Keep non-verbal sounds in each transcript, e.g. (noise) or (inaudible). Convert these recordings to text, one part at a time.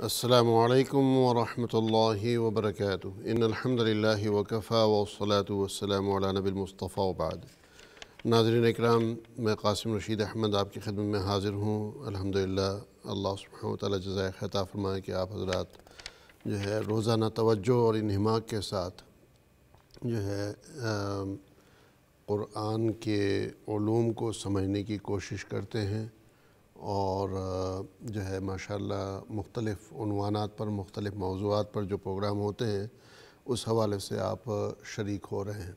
السلام علیکم ورحمۃ اللہ وبرکاتہ۔ ان الحمد للہ وکفا والصلاة والسلام علی نبی المصطفیٰ وبعد۔ ناظرین اکرام، میں قاسم رشید احمد آپ کی خدمت میں حاضر ہوں۔ الحمدللہ، اللہ سبحانہ و تعالیٰ جزائے خطا فرمائے کہ آپ حضرات جو ہے روزانہ توجہ اور انہماک کے ساتھ جو ہے قرآن کے علوم کو سمجھنے کی کوشش کرتے ہیں۔ اور جو ہے ماشاءاللہ مختلف عنوانات پر، مختلف موضوعات پر جو پروگرام ہوتے ہیں، اس حوالے سے آپ شریک ہو رہے ہیں۔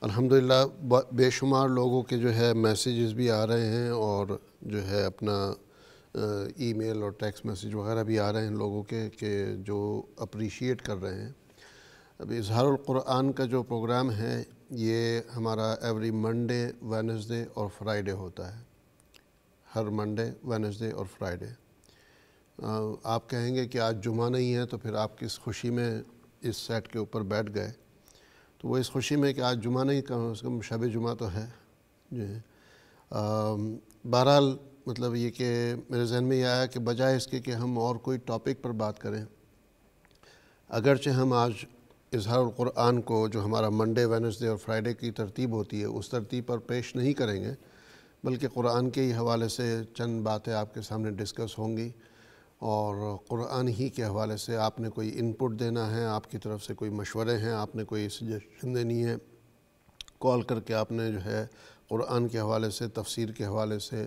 الحمدللہ بے شمار لوگوں کے جو ہے میسیجز بھی آ رہے ہیں اور جو ہے اپنا ای میل اور ٹیکس میسیج وغیرہ بھی آ رہے ہیں لوگوں کے، کہ جو اپریشیٹ کر رہے ہیں۔ اب اظہار القرآن کا جو پروگرام ہے، یہ ہمارا ایوری منڈے وینسڈے اور فرائیڈے ہوتا ہے۔ ہر منڈے وینسڈے اور فرائیڈے۔ آپ کہیں گے کہ آج جمعہ نہیں ہے تو پھر آپ کس خوشی میں اس سیٹ کے اوپر بیٹھ گئے۔ تو وہ اس خوشی میں کہ آج جمعہ نہیں، کم از کم شب جمعہ تو ہے۔ جی۔ بہرحال مطلب یہ کہ میرے ذہن میں یہ آیا کہ بجائے اس کے کہ ہم اور کوئی ٹاپک پر بات کریں، اگرچہ ہم آج اظہار القرآن کو جو ہمارا منڈے وینسڈے اور فرائیڈے کی ترتیب ہوتی ہے، اس ترتیب پر پیش نہیں کریں گے بلکہ قرآن کے ہی حوالے سے چند باتیں آپ کے سامنے ڈسکس ہوں گی اور قرآن ہی کے حوالے سے آپ نے کوئی انپٹ دینا ہے، آپ کی طرف سے کوئی مشورے ہیں، آپ نے کوئی سجیشن دینی ہے کال کر کے آپ نے جو ہے قرآن کے حوالے سے، تفسیر کے حوالے سے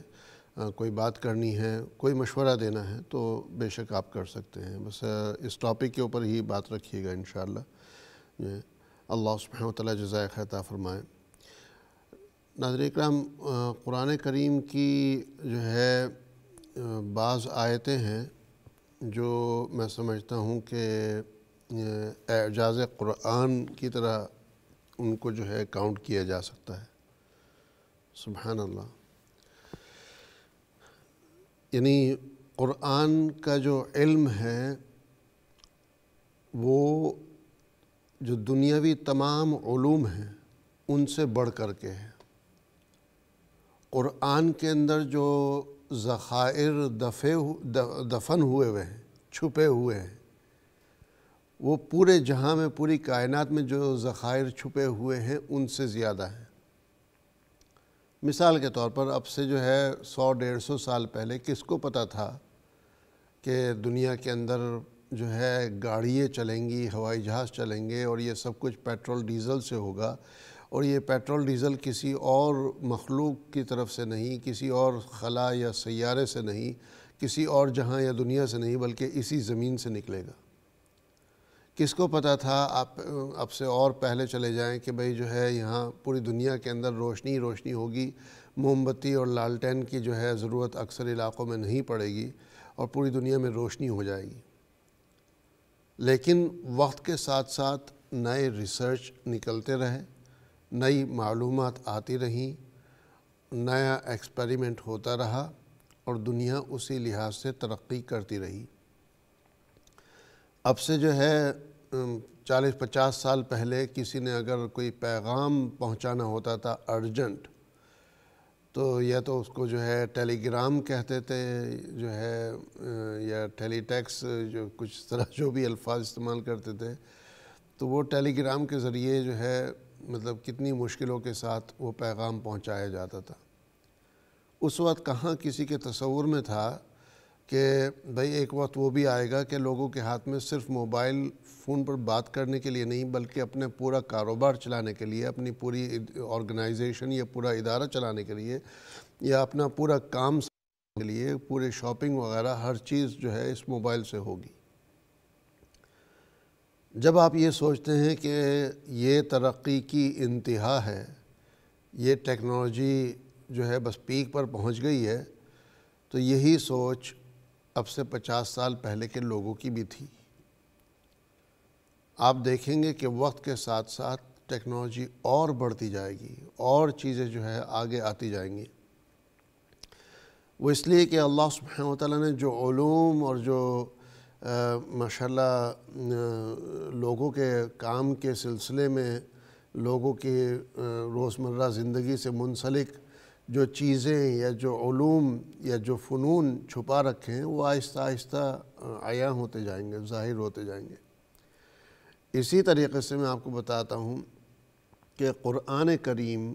کوئی بات کرنی ہے، کوئی مشورہ دینا ہے تو بے شک آپ کر سکتے ہیں۔ بس اس ٹاپک کے اوپر ہی بات رکھیے گا انشاءاللہ۔ اللہ سبحانہ و تعالیٰ جزائے خطا فرمائے۔ ناظر اکرام قرآن کریم کی جو ہے بعض آیتیں ہیں جو میں سمجھتا ہوں کہ اعجاز قرآن کی طرح ان کو جو ہے کاؤنٹ کیا جا سکتا ہے۔ سبحان اللہ۔ یعنی قرآن کا جو علم ہے، وہ جو دنیاوی تمام علوم ہیں، ان سے بڑھ کر کے ہے۔ قرآن کے اندر جو ذخائر دفے دفن ہوئے ہوئے ہیں، چھپے ہوئے ہیں، وہ پورے جہاں میں، پوری کائنات میں جو ذخائر چھپے ہوئے ہیں، ان سے زیادہ ہیں۔ مثال کے طور پر اب سے جو ہے سو ڈیڑھ سو سال پہلے کس کو پتہ تھا کہ دنیا کے اندر جو ہے گاڑیاں چلیں گی، ہوائی جہاز چلیں گے اور یہ سب کچھ پیٹرول، ڈیزل سے ہوگا۔ اور یہ پیٹرول ڈیزل کسی اور مخلوق کی طرف سے نہیں، کسی اور خلا یا سیارے سے نہیں، کسی اور جہاں یا دنیا سے نہیں، بلکہ اسی زمین سے نکلے گا۔ کس کو پتہ تھا آپ، اب سے اور پہلے چلے جائیں کہ بھئی جو ہے یہاں پوری دنیا کے اندر روشنی روشنی ہوگی، موم بتی اور لالٹین کی جو ہے ضرورت اکثر علاقوں میں نہیں پڑے گی اور پوری دنیا میں روشنی ہو جائے گی۔ لیکن وقت کے ساتھ ساتھ نئے ریسرچ نکلتے رہے۔ نئی معلومات آتی رہیں، نیا ایکسپیریمنٹ ہوتا رہا اور دنیا اسی لحاظ سے ترقی کرتی رہی۔ اب سے جو ہے چالیس پچاس سال پہلے کسی نے اگر کوئی پیغام پہنچانا ہوتا تھا ارجنٹ تو یا تو اس کو جو ہے ٹیلی گرام کہتے تھے، جو ہے یا ٹیلی ٹیکس جو کچھ طرح جو بھی الفاظ استعمال کرتے تھے، تو وہ ٹیلی گرام کے ذریعے جو ہے مطلب کتنی مشکلوں کے ساتھ وہ پیغام پہنچایا جاتا تھا۔ اس وقت کہاں کسی کے تصور میں تھا کہ بھئی ایک وقت وہ بھی آئے گا کہ لوگوں کے ہاتھ میں صرف موبائل فون پر بات کرنے کے لیے نہیں بلکہ اپنے پورا کاروبار چلانے کے لیے، اپنی پوری آرگنائزیشن یا پورا ادارہ چلانے کے لیے یا اپنا پورا کام کے لیے، پورے شاپنگ وغیرہ، ہر چیز جو ہے اس موبائل سے ہوگی۔ جب آپ یہ سوچتے ہیں کہ یہ ترقی کی انتہا ہے، یہ ٹیکنالوجی جو ہے بس پیک پر پہنچ گئی ہے، تو یہی سوچ اب سے پچاس سال پہلے کے لوگوں کی بھی تھی۔ آپ دیکھیں گے کہ وقت کے ساتھ ساتھ ٹیکنالوجی اور بڑھتی جائے گی، اور چیزیں جو ہے آگے آتی جائیں گی۔ وہ اس لیے کہ اللہ سبحانہ و تعالیٰ نے جو علوم اور جو ماشاءاللہ لوگوں کے کام کے سلسلے میں لوگوں کی روزمرہ زندگی سے منسلک جو چیزیں یا جو علوم یا جو فنون چھپا رکھے ہیں، وہ آہستہ آہستہ عیاں ہوتے جائیں گے، ظاہر ہوتے جائیں گے۔ اسی طریقے سے میں آپ کو بتاتا ہوں کہ قرآن کریم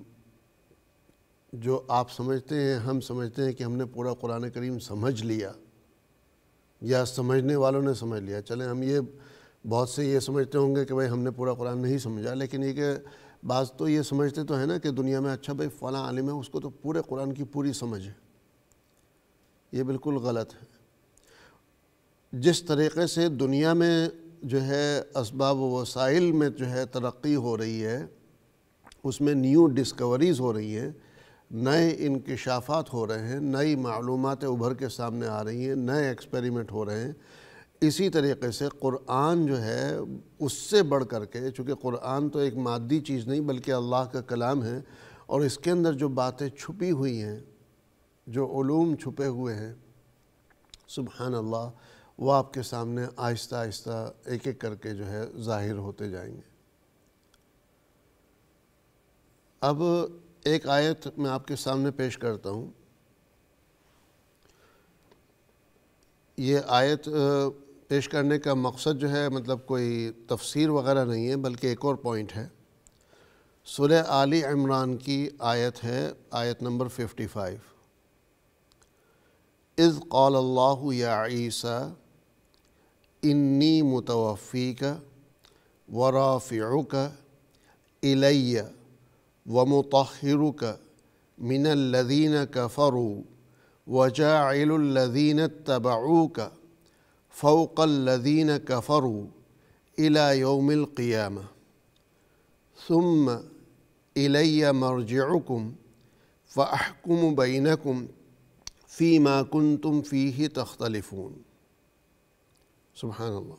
جو آپ سمجھتے ہیں، ہم سمجھتے ہیں کہ ہم نے پورا قرآن کریم سمجھ لیا۔ یا سمجھنے والوں نے سمجھ لیا۔ چلیں ہم یہ بہت سے یہ سمجھتے ہوں گے کہ بھائی ہم نے پورا قرآن نہیں سمجھا، لیکن یہ کہ بعض تو یہ سمجھتے تو ہیں نا کہ دنیا میں اچھا بھائی فلاں عالم ہے، اس کو تو پورے قرآن کی پوری سمجھ ہے۔ یہ بالکل غلط ہے۔ جس طریقے سے دنیا میں جو ہے اسباب و وسائل میں جو ہے ترقی ہو رہی ہے، اس میں نیو ڈسکوریز ہو رہی ہیں نئے انکشافات ہو رہے ہیں، نئی معلومات ابھر کے سامنے آ رہی ہیں، نئے ایکسپیریمنٹ ہو رہے ہیں۔ اسی طریقے سے قرآن جو ہے، اس سے بڑھ کر کے، چونکہ قرآن تو ایک مادی چیز نہیں، بلکہ اللہ کا کلام ہے، اور اس کے اندر جو باتیں چھپی ہوئی ہیں، جو علوم چھپے ہوئے ہیں، سبحان اللہ، وہ آپ کے سامنے آہستہ آہستہ ایک ایک کر کے جو ہے، ظاہر ہوتے جائیں گے۔ اب ایک آیت میں آپ کے سامنے پیش کرتا ہوں۔ یہ آیت پیش کرنے کا مقصد جو ہے مطلب کوئی تفسیر وغیرہ نہیں ہے، بلکہ ایک اور پوائنٹ ہے۔ سورہ آلی عمران کی آیت ہے، آیت نمبر 55 اذ قال اللہ یا عیسیٰ، انی متوفیک ورافعک الیہ ومطهرك من الذين كفروا وجاعل الذين اتبعوك فوق الذين كفروا إلى يوم القيامة. ثم إلي مرجعكم فأحكم بينكم فيما كنتم فيه تختلفون. سبحان الله.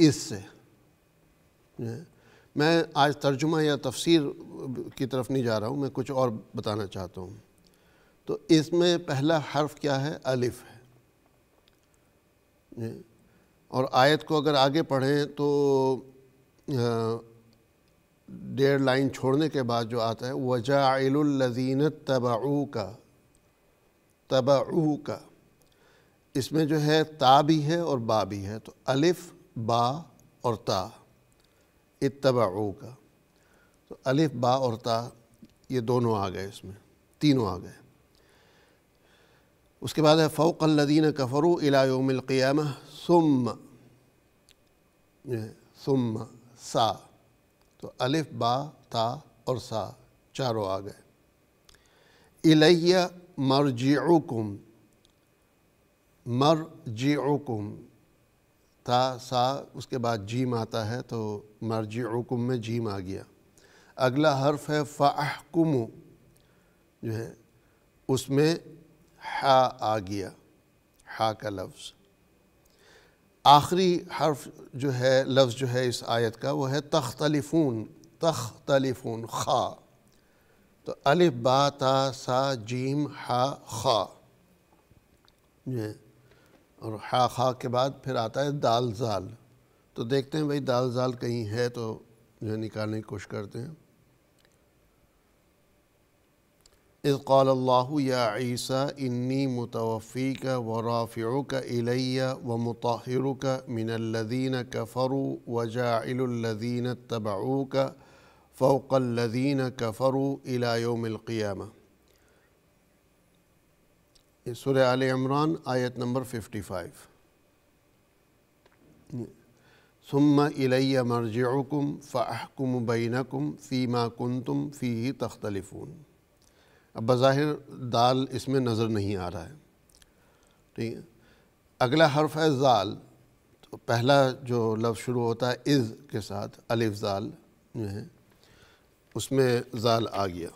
اس میں آج ترجمہ یا تفسیر کی طرف نہیں جا رہا ہوں، میں کچھ اور بتانا چاہتا ہوں۔ تو اس میں پہلا حرف کیا ہے؟ الف ہے۔ جی۔ اور آیت کو اگر آگے پڑھیں تو ڈیڑھ لائن چھوڑنے کے بعد جو آتا ہے، وجاعل الذین تبعو کا کا اس میں جو ہے تا بھی ہے اور با بھی ہے۔ تو الف، با اور تا۔ اتبعو کا تو الف، با اور تا، یہ دونوں آ گئے اس میں، تینوں آ گئے۔ اس کے بعد ہے فوق الدین کفرو یوم القیامہ، ثم ثم، سا۔ تو الف، با، تا اور سا، چاروں آ گئے۔ الیہ مرجعکم مرجعکم۔ تا سا اس کے بعد جیم آتا ہے تو مرجعکم میں جیم آ گیا۔ اگلا حرف ہے فاحکمو، جو ہے، اس میں ہا آ گیا ہا کا لفظ۔ آخری حرف جو ہے، لفظ جو ہے اس آیت کا، وہ ہے تختلفون تختلفون، خا۔ تو الف، با، تا، سا، جیم ہا خا۔ جو ہے اور ہا خا کے بعد پھر آتا ہے دال زال۔ تو دیکھتے ہیں بھائی دال زال کہیں ہے تو جو ہے نکالنے کی کوشش کرتے ہیں۔ اذ قال اللہ یا عیسیٰ انی متوفیک ورافعک الی ومطہرک من الذین کفروا وجاعل الذین اتبعوک فوق الذین کفروا الى یوم القیامہ۔ سورہ آل عمران آیت نمبر 55 ثم الی مرجعکم فاحکم بینکم فیما کنتم فیہ تختلفون۔ اب بظاہر دال اس میں نظر نہیں آ رہا ہے۔ ٹھیک ہے۔ اگلا حرف ہے زال۔ تو پہلا جو لفظ شروع ہوتا ہے از کے ساتھ، الف زال جو ہے، اس میں زال آ گیا۔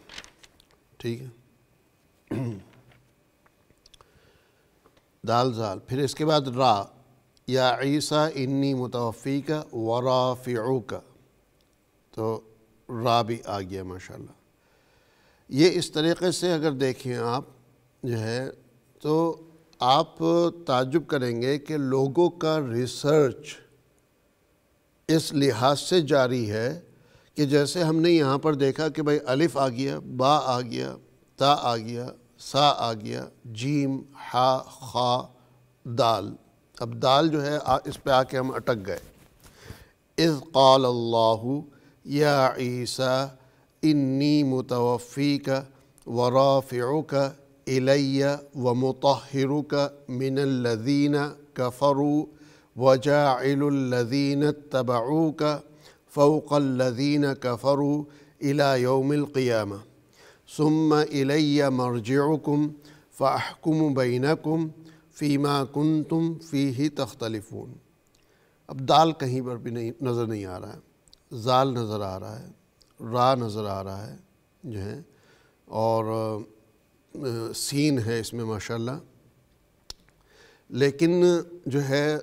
ٹھیک ہے۔ دال زال۔ پھر اس کے بعد را۔ یا عیسیٰ انی متوفی کا ورافعو کا تو را بھی آ گیا، ماشاءاللہ۔ یہ اس طریقے سے اگر دیکھیں آپ، جو ہے، تو آپ تعجب کریں گے کہ لوگوں کا ریسرچ اس لحاظ سے جاری ہے کہ جیسے ہم نے یہاں پر دیکھا کہ بھائی الف آ گیا، با آ گیا، تا آ گیا۔ سا آ گیا، جیم ہا خا، دال۔ اب دال جو ہے اس پہ آ کے ہم اٹک گئے۔ اذ قال اللہ، یا عیسیٰ، انی متوفیک ورافعک الی ومطہرک من الذین کفروا وجاعل الذین اتبعوک فوق الذین کفروا الى یوم القیامہ۔ ثم الی مرجعکم فاحکم بینکم فیما کنتم فیہ تختلفون۔ اب دال کہیں پر بھی نہیں، نظر نہیں آ رہا ہے۔ زال نظر آ رہا ہے۔ را نظر آ رہا ہے۔ جو ہے۔ اور سین ہے اس میں، ماشاءاللہ۔ لیکن جو ہے،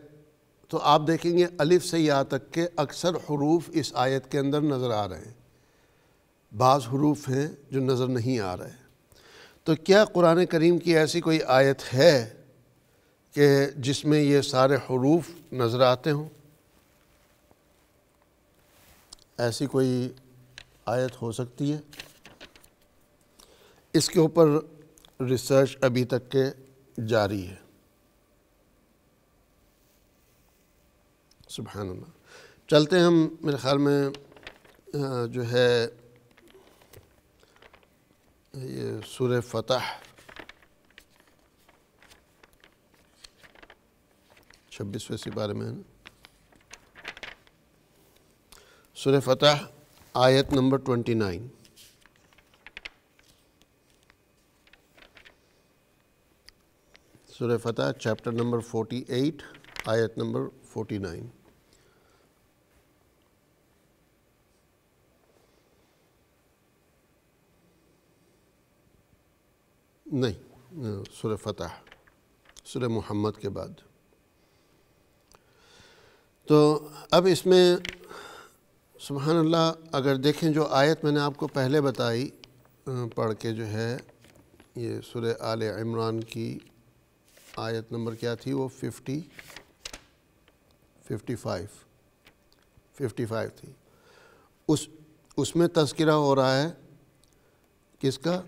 تو آپ دیکھیں گے، الف سے یا تک کے اکثر حروف اس آیت کے اندر نظر آ رہے ہیں۔ بعض حروف ہیں جو نظر نہیں آ رہے تو کیا قرآن کریم کی ایسی کوئی آیت ہے کہ جس میں یہ سارے حروف نظر آتے ہوں؟ ایسی کوئی آیت ہو سکتی ہے؟ اس کے اوپر ریسرچ ابھی تک کے جاری ہے۔ سبحان اللہ۔ چلتے ہم، میرے خیال میں جو ہے یہ سور فتح چھبیسویں سپارے میں ہے نا۔ سورہ فتح آیت نمبر ٹوینٹی نائن۔ سورہ فتح چیپٹر نمبر فورٹی ایٹ، آیت نمبر فورٹی نائن۔ نہیں، سورہ فتح، سورہ محمد کے بعد۔ تو اب اس میں سبحان اللہ، اگر دیکھیں جو آیت میں نے آپ کو پہلے بتائی پڑھ کے جو ہے، یہ سورہ آل عمران کی آیت نمبر کیا تھی؟ وہ fifty fifty five fifty five تھی۔ اس اس میں تذکرہ ہو رہا ہے، کس کا؟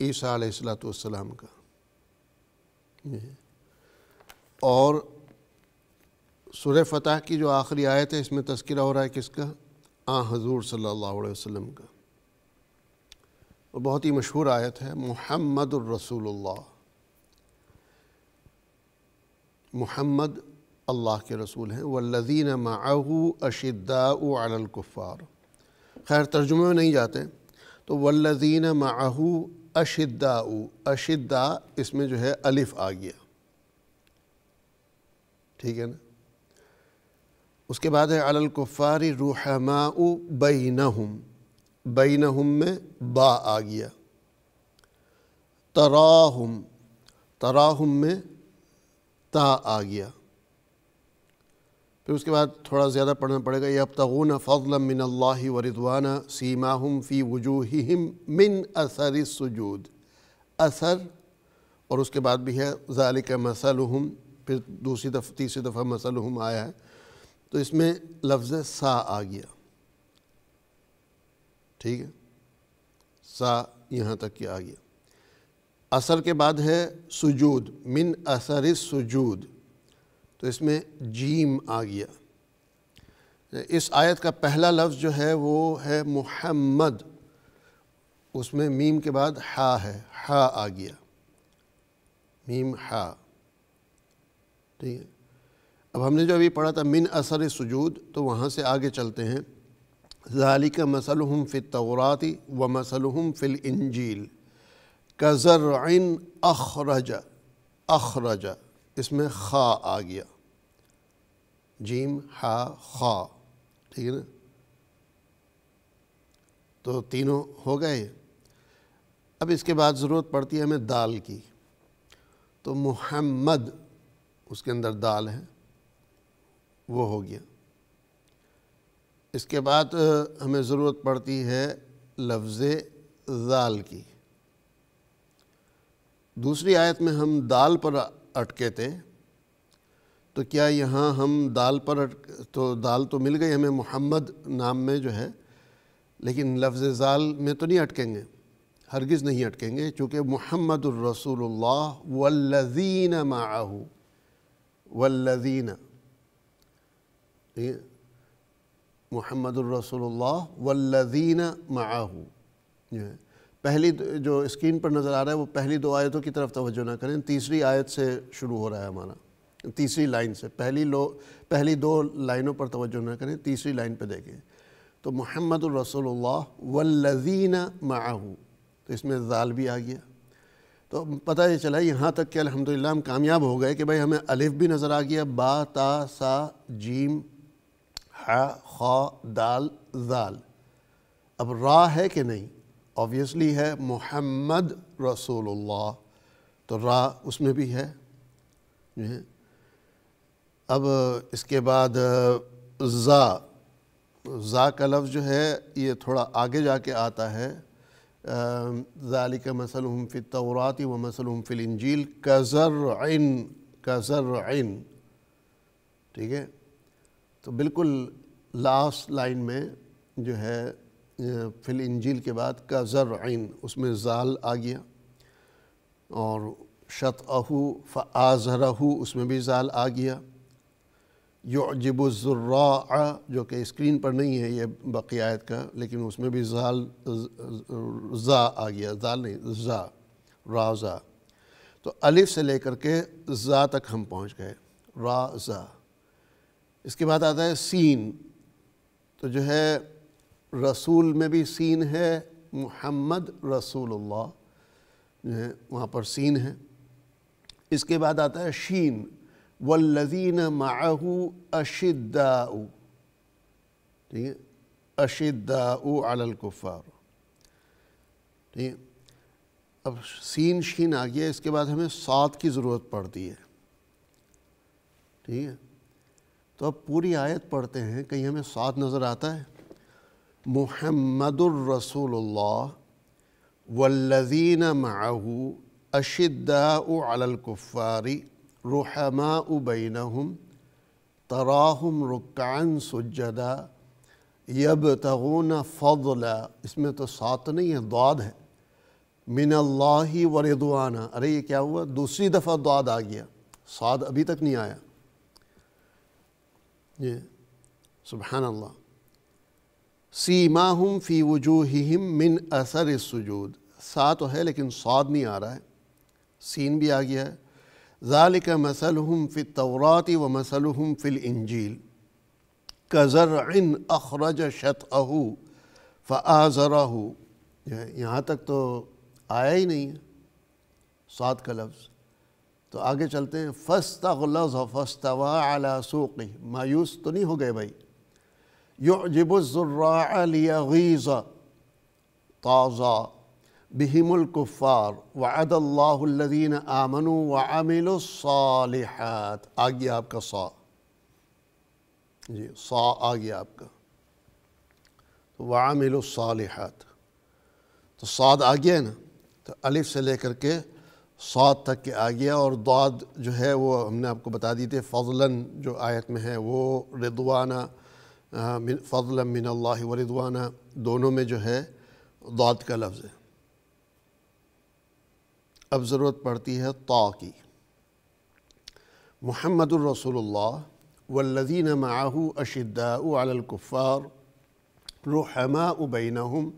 عیسیٰ علیہ السلاۃ والسلام کا۔ اور سورہ فتح کی جو آخری آیت ہے، اس میں تذکرہ ہو رہا ہے کس کا؟ آ، حضور صلی اللہ علیہ وسلم کا۔ وہ بہت ہی مشہور آیت ہے، محمد الرسول اللہ۔ محمد اللہ کے رسول ہیں۔ والذین معه اشداء علی الکفار۔ خیر، ترجمے میں نہیں جاتے۔ تو والذین معه اشداء اشداء اس میں جو ہے الف آ گیا۔ ٹھیک ہے نا؟ اس کے بعد ہے علی الکفار رحماء بینہم بینہم میں با آ گیا۔ تراہم تراہم میں تا آ گیا۔ پھر اس کے بعد تھوڑا زیادہ پڑھنا پڑے گا، یبتغون فضلا من اللہ ورضوانا سیماہم فی وجوہہم من اثر السجود۔ اثر اور اس کے بعد بھی ہے، ذالک مثلہم، پھر دوسری دفعہ، تیسری دفعہ مثلہم آیا ہے۔ تو اس میں لفظ سا آ گیا۔ ٹھیک ہے؟ سا یہاں تک کہ آ گیا۔ اثر کے بعد ہے سجود، من اثر سجود تو اس میں جیم آ گیا۔ اس آیت کا پہلا لفظ جو ہے وہ ہے محمد۔ اس میں میم کے بعد ہا ہے ہا آ گیا۔ میم ہا ٹھیک ہے۔ اب ہم نے جو ابھی پڑھا تھا من اثر سجود، تو وہاں سے آگے چلتے ہیں۔ ذالک مسلحم فی التوراتی و مسلحم فی الانجیل۔ کزرعن اخرج اخرج۔ اس میں خا آ گیا۔ جیم، ہا، خا، ٹھیک ہے نا؟ تو تینوں ہو گئے۔ اب اس کے بعد ضرورت پڑتی ہے ہمیں دال کی۔ تو محمد، اس کے اندر دال ہے، وہ ہو گیا۔ اس کے بعد ہمیں ضرورت پڑتی ہے لفظ ذال کی۔ دوسری آیت میں ہم دال پر اٹکے تھے۔ تو کیا یہاں ہم دال پر تو دال تو مل گئی ہمیں محمد نام میں جو ہے، لیکن لفظ ذال میں تو نہیں اٹکیں گے۔ ہرگز نہیں اٹکیں گے، چونکہ محمد الرسول اللہ والذین معاہو والذین۔ محمد الرسول اللہ والذین معاہو جو ہے۔ پہلی جو اسکرین پر نظر آ رہا ہے، وہ پہلی دو آیتوں کی طرف توجہ نہ کریں۔ تیسری آیت سے شروع ہو رہا ہے ہمارا۔ تیسری لائن سے۔ پہلی لو پہلی دو لائنوں پر توجہ نہ کریں، تیسری لائن پہ دیکھیں۔ تو محمد الرسول اللہ والذین معاہو تو اس میں ذال بھی آ گیا۔ تو پتہ یہ چلا، یہاں تک کہ الحمدللہ ہم کامیاب ہو گئے کہ بھائی ہمیں الف بھی نظر آ گیا، با، تا، سا، جیم ح خا، دال، ذال۔ اب را ہے کہ نہیں؟ آبویسلی ہے محمد رسول اللہ۔ تو را اس میں بھی ہے۔ اب اس کے بعد زا۔ زا کا لفظ جو ہے، یہ تھوڑا آگے جا کے آتا ہے۔ ذالک مثلہم فی التورات و مثلہم فی الانجیل۔ کزرعن کزرعن۔ ٹھیک ہے؟ تو بالکل لاسٹ لائن میں جو ہے فی الانجیل کے بعد کزرعن اس میں زال آ گیا اور شطعہو فآزرہو، اس میں بھی زال آ گیا۔ یعجب الزراع، جو کہ اسکرین پر نہیں ہے یہ بقی کا، لیکن اس میں بھی زال، زا آ گیا، زال نہیں، زا، را، زا۔ تو الف سے لے کر کے زا تک ہم پہنچ گئے، را، زا۔ اس کے بعد آتا ہے سین، تو جو ہے رسول میں بھی سین ہے، محمد رسول اللہ جو ہے، وہاں پر سین ہے۔ اس کے بعد آتا ہے شین، والذین معه اشداء۔ ٹھیک ہے؟ اشداء علی الکفار۔ ٹھیک ہے؟ اب سین شین آ گیا اس کے بعد ہمیں سات کی ضرورت پڑتی ہے۔ ٹھیک ہے؟ تو اب پوری آیت پڑھتے ہیں، کہیں ہمیں سات نظر آتا ہے۔ محمد الرسول اللہ والذین معه اشداء علی الکفاری رحماء بینہم تراہم رکعن سجدہ یبتغون فضلا اس میں تو سات نہیں ہے دعاد ہے من اللہ و ارے یہ کیا ہوا؟ دوسری دفعہ دعاد آ گیا۔ سعد ابھی تک نہیں آیا۔ یہ سبحان اللہ۔ سیماہم فی وجوہہم من اثر السجود۔ سا تو ہے لیکن سعد نہیں آ رہا ہے۔ سین بھی آ گیا ہے۔ ذالک مثلہم فی التورات و مثلہم فی الانجیل۔ کزرع اخرج شطعہ فآزرہ۔ یہاں تک تو آیا ہی نہیں ہے۔ سات کا لفظ۔ تو آگے چلتے ہیں۔ فستغلظ فستوا علی سوقی مایوس تو نہیں ہو گئے بھائی؟ یعجب الزراع لیغیظ تازہ بہم الکفار وعد اللہ الذین آمنوا وعملوا الصالحات. آ گیا آپ کا سا. جی سا آ گیا آپ کا. وعملوا الصالحات. تو صاد آ گیا نا؟ تو الف سے لے کر کے سات تک کے آ گیا اور دعد جو ہے وہ ہم نے آپ کو بتا دی تھے فضلاً جو آیت میں ہے، وہ رضوانہ فضلا من اللہ و دونوں میں جو ہے دعد کا لفظ ہے۔ اب ضرورت پڑتی ہے تا کی۔ محمد الرسول اللہ والذین معه اشداء علی الكفار رحماء بینہم،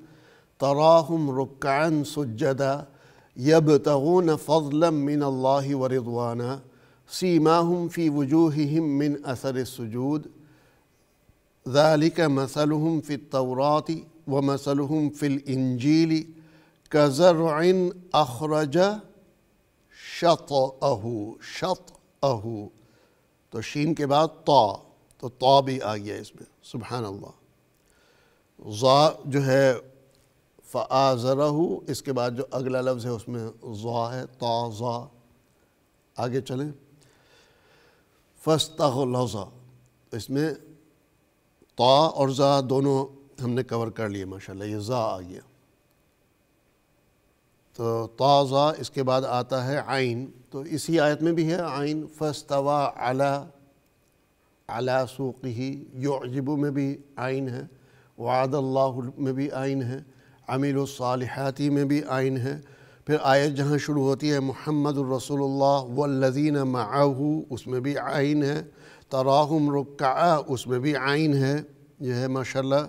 تراہم رکعا سجدا یبتغون فضلا من اللہ ورضوانا سیماہم فی وجوہہم من اثر السجود۔ ذالک مثلہم فی التورات ومثلہم فی الانجیل کزرع اخرج شطعہ شطعہ تو شین کے بعد تا تو تا بھی آ گیا اس میں، سبحان اللہ۔ ضا جو ہے فآزرہ اس کے بعد جو اگلا لفظ ہے، اس میں ضا ہے تا ضا آگے چلیں۔ فستغلظ اس میں تا اور ضا دونوں ہم نے کور کر لیے، ماشاءاللہ، یہ ضا آ گیا تو تازہ اس کے بعد آتا ہے عین، تو اسی آیت میں بھی ہے، عین فستوا علی علی سوقی یعجبو میں بھی عین ہے، وعد اللہ میں بھی آئین ہے عمیل الصالحاتی میں بھی آئین ہے۔ پھر آیت جہاں شروع ہوتی ہے، محمد الرسول اللہ والذین معاہو، اس میں بھی آئین ہے۔ تراہم رکعہ، اس میں بھی آئین ہے جو ہے ماشاءاللہ۔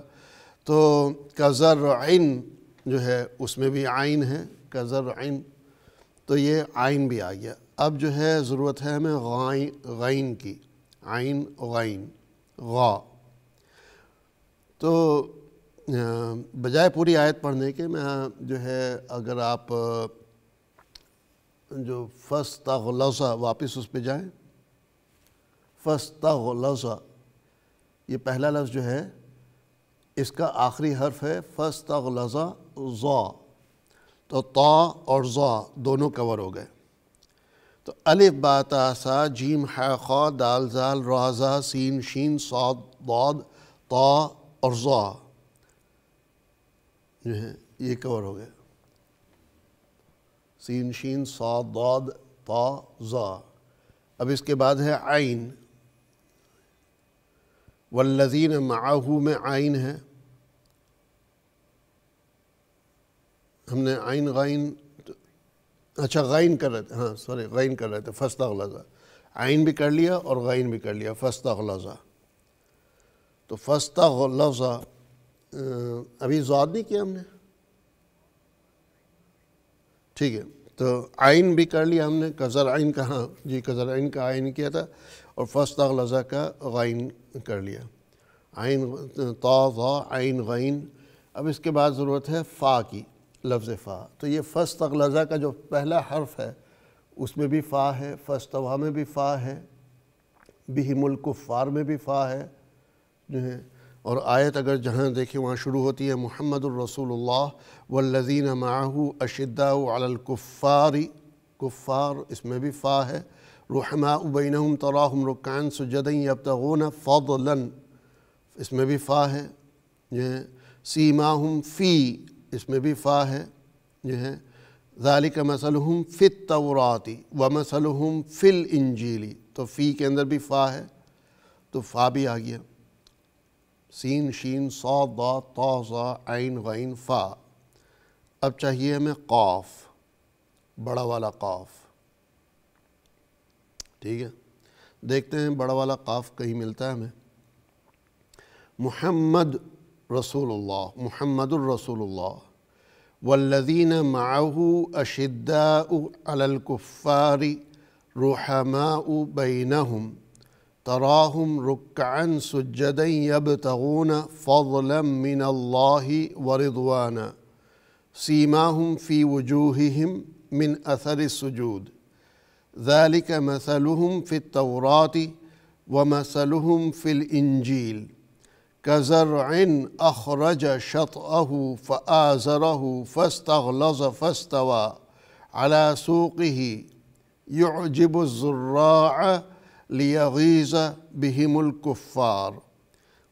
تو کذرعن جو ہے، اس میں بھی آئین ہے کذرعن تو یہ آئین بھی آ گیا۔ اب جو ہے، ضرورت ہے ہمیں غائن غین کی۔ آئین غائن غا۔ تو بجائے پوری آیت پڑھنے کے، میں جو ہے، اگر آپ جو فستغلظہ واپس اس پہ جائیں فستغلظہ یہ پہلا لفظ جو ہے، اس کا آخری حرف ہے فستغلظہ ضا تو تا اور ضا دونوں کور ہو گئے. تو الف باتا سا، جیم خا، دال زال رازا سین، شین، صاد، ضاد تا اور ضا جو ہے، یہ کور ہو گئے. سین، شین، صاد، ضاد تا ضا اب اس کے بعد ہے عین. والذین معاہو میں عین ہے۔ ہم نے عین غائن اچھا غائن کر رہے تھے۔ ہاں سوری، غائن کر رہے تھے۔ فستہ غلازہ عین بھی کر لیا اور غائن بھی کر لیا۔ فستہ غلازہ تو فستہ غلازہ ابھی زاد نہیں کیا ہم نے؟ ٹھیک ہے۔ تو آئین بھی کر لیا ہم نے۔ قذر آئین کا ہاں جی قذر آئین کا آئین کیا تھا۔ اور فسط غلزہ کا غائن کر لیا۔ آئین تا ضا آئین غائن اب اس کے بعد ضرورت ہے فا کی، لفظ فا۔ تو یہ فسط غلزہ کا جو پہلا حرف ہے، اس میں بھی فا ہے فستوا میں بھی فا ہے بہم الکفار میں بھی فا ہے۔ جو ہے، اور آیت اگر جہاں دیکھیں، وہاں شروع ہوتی ہے، محمد الرسول اللہ والذین معاہو اشداء علی الکفار۔ کفار، اس میں بھی فا ہے۔ رحماء بینہم تراہم رکان سجدن یبتغون فضلا۔ اس میں بھی فا ہے جو ہے سیماہم فی، اس میں بھی فا ہے جو ہے۔ ذالک مثلہم فی التوراتی ومثلہم فی الانجیلی تو فی کے اندر بھی فا ہے، تو فا بھی آ گیا۔ سین، شین صاد ضا تا ضا عین، غین، فا۔ اب چاہیے ہمیں قاف، بڑا والا قاف۔ ٹھیک ہے۔ دیکھتے ہیں بڑا والا قاف کہیں ملتا ہے ہمیں۔ محمد رسول اللہ، محمد الرسول اللہ۔ والذین معه اشداء علی الكفار رحماء بینہم۔ تراہم رکعن سجدا یبتغون فضلا من اللہ ورضوانا۔ سیماہم فی وجوہہم من اثر السجود۔ ذلك مثلهم في التوراة ومثلهم في الإنجيل. كزرع أخرج شطأه فآزره فاستغلظ فاستوى. على سوقه يعجب الزراع ليغيظ بهم الكفار.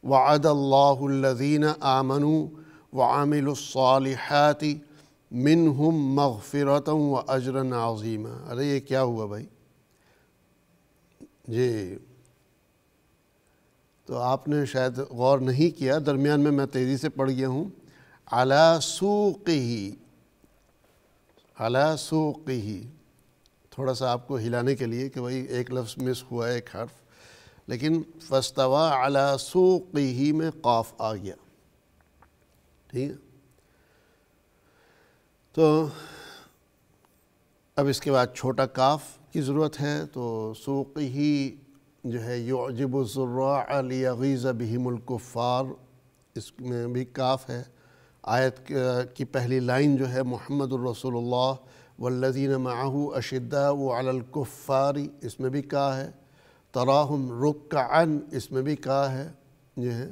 وعد الله الذين آمنوا وعملوا الصالحات منہم مغفرتا و اجرا عظیما۔ ارے، یہ کیا ہوا بھائی؟ جی۔ تو آپ نے شاید غور نہیں کیا، درمیان میں میں تیزی سے پڑھ گیا ہوں۔ علا سوقہی علا سوقہی تھوڑا سا آپ کو ہلانے کے لیے کہ بھائی، ایک لفظ مس ہوا ہے ایک حرف۔ لیکن فستوا علی سوقی میں قاف آ گیا۔ ٹھیک ہے؟ تو اب اس کے بعد چھوٹا کاف کی ضرورت ہے، تو سوقی ہی جو ہے یعجب الزراع لیغیز بہم الکفار۔ اس میں بھی کاف ہے۔ آیت کی پہلی لائن جو ہے محمد الرسول اللہ والذین معه اشداء علی الکفار، اس میں بھی کہا ہے۔ تراہم رکعن اس میں بھی کہا ہے۔ یہ ہے۔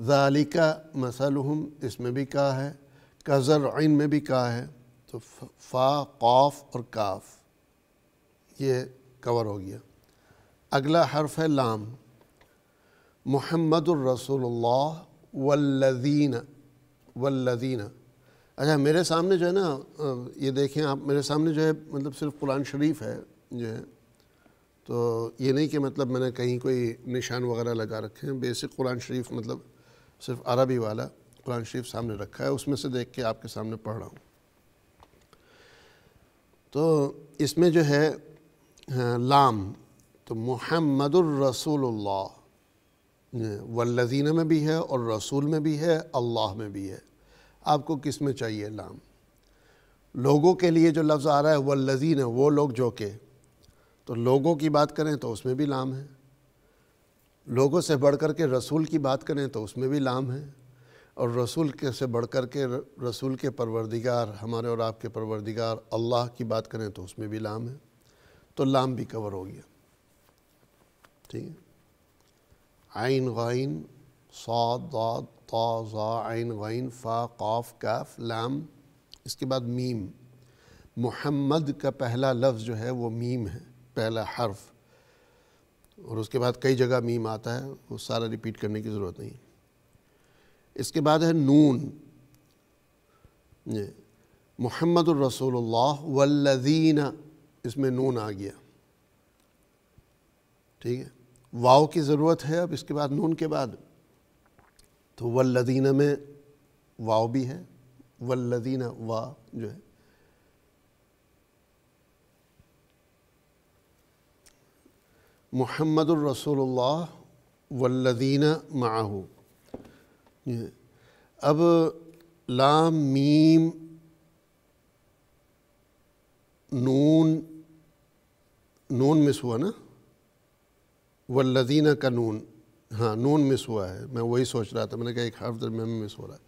ذالک مثلہم، اس میں بھی کہا ہے۔ کزرعن میں بھی کہا ہے، تو فا، قاف اور کاف، یہ کور ہو گیا۔ اگلا حرف ہے لام۔ محمد الرسول اللہ والذین والذین۔ اچھا میرے سامنے جو ہے نا، یہ دیکھیں آپ، میرے سامنے جو ہے مطلب صرف قرآن شریف ہے، جو ہے۔ تو یہ نہیں کہ مطلب میں نے کہیں کوئی نشان وغیرہ لگا رکھے ہیں، بیسک قرآن شریف مطلب صرف عربی والا۔ قرآن شریف سامنے رکھا ہے، اس میں سے دیکھ کے آپ کے سامنے پڑھ رہا ہوں۔ تو اس میں جو ہے، لام، تو محمد الرسول اللہ، والذین میں بھی ہے اور رسول میں بھی ہے، اللہ میں بھی ہے۔ آپ کو کس میں چاہیے لام؟ لوگوں کے لیے جو لفظ آ رہا ہے، والذین، وہ لوگ جو کہ، تو لوگوں کی بات کریں تو اس میں بھی لام ہے۔ لوگوں سے بڑھ کر کے رسول کی بات کریں تو اس میں بھی لام ہے۔ اور رسول کے سے بڑھ کر کے رسول کے پروردگار، ہمارے اور آپ کے پروردگار اللہ کی بات کریں تو اس میں بھی لام ہے، تو لام بھی کور ہو گیا۔ ٹھیک ہے؟ عین غائن صاد ضاد طا ضا عین غائن فا، قاف، کاف، لام، اس کے بعد میم۔ محمد کا پہلا لفظ جو ہے وہ میم ہے، پہلا حرف۔ اور اس کے بعد کئی جگہ میم آتا ہے، وہ سارا ریپیٹ کرنے کی ضرورت نہیں اس کے بعد ہے نون. جی محمد الرسول اللہ والذین، اس میں نون آ گیا. ٹھیک ہے؟ واؤ کی ضرورت ہے اب اس کے بعد نون کے بعد. تو والذین میں واؤ بھی ہے. والذین وا جو ہے. محمد الرسول اللہ والذین معہو. اب لام، میم، نون نون مس ہوا نا؟ والذین کا نون۔ ہاں نون مس ہوا ہے۔ میں وہی سوچ رہا تھا، میں نے کہا ایک حرف درمیان میں مس ہو رہا ہے۔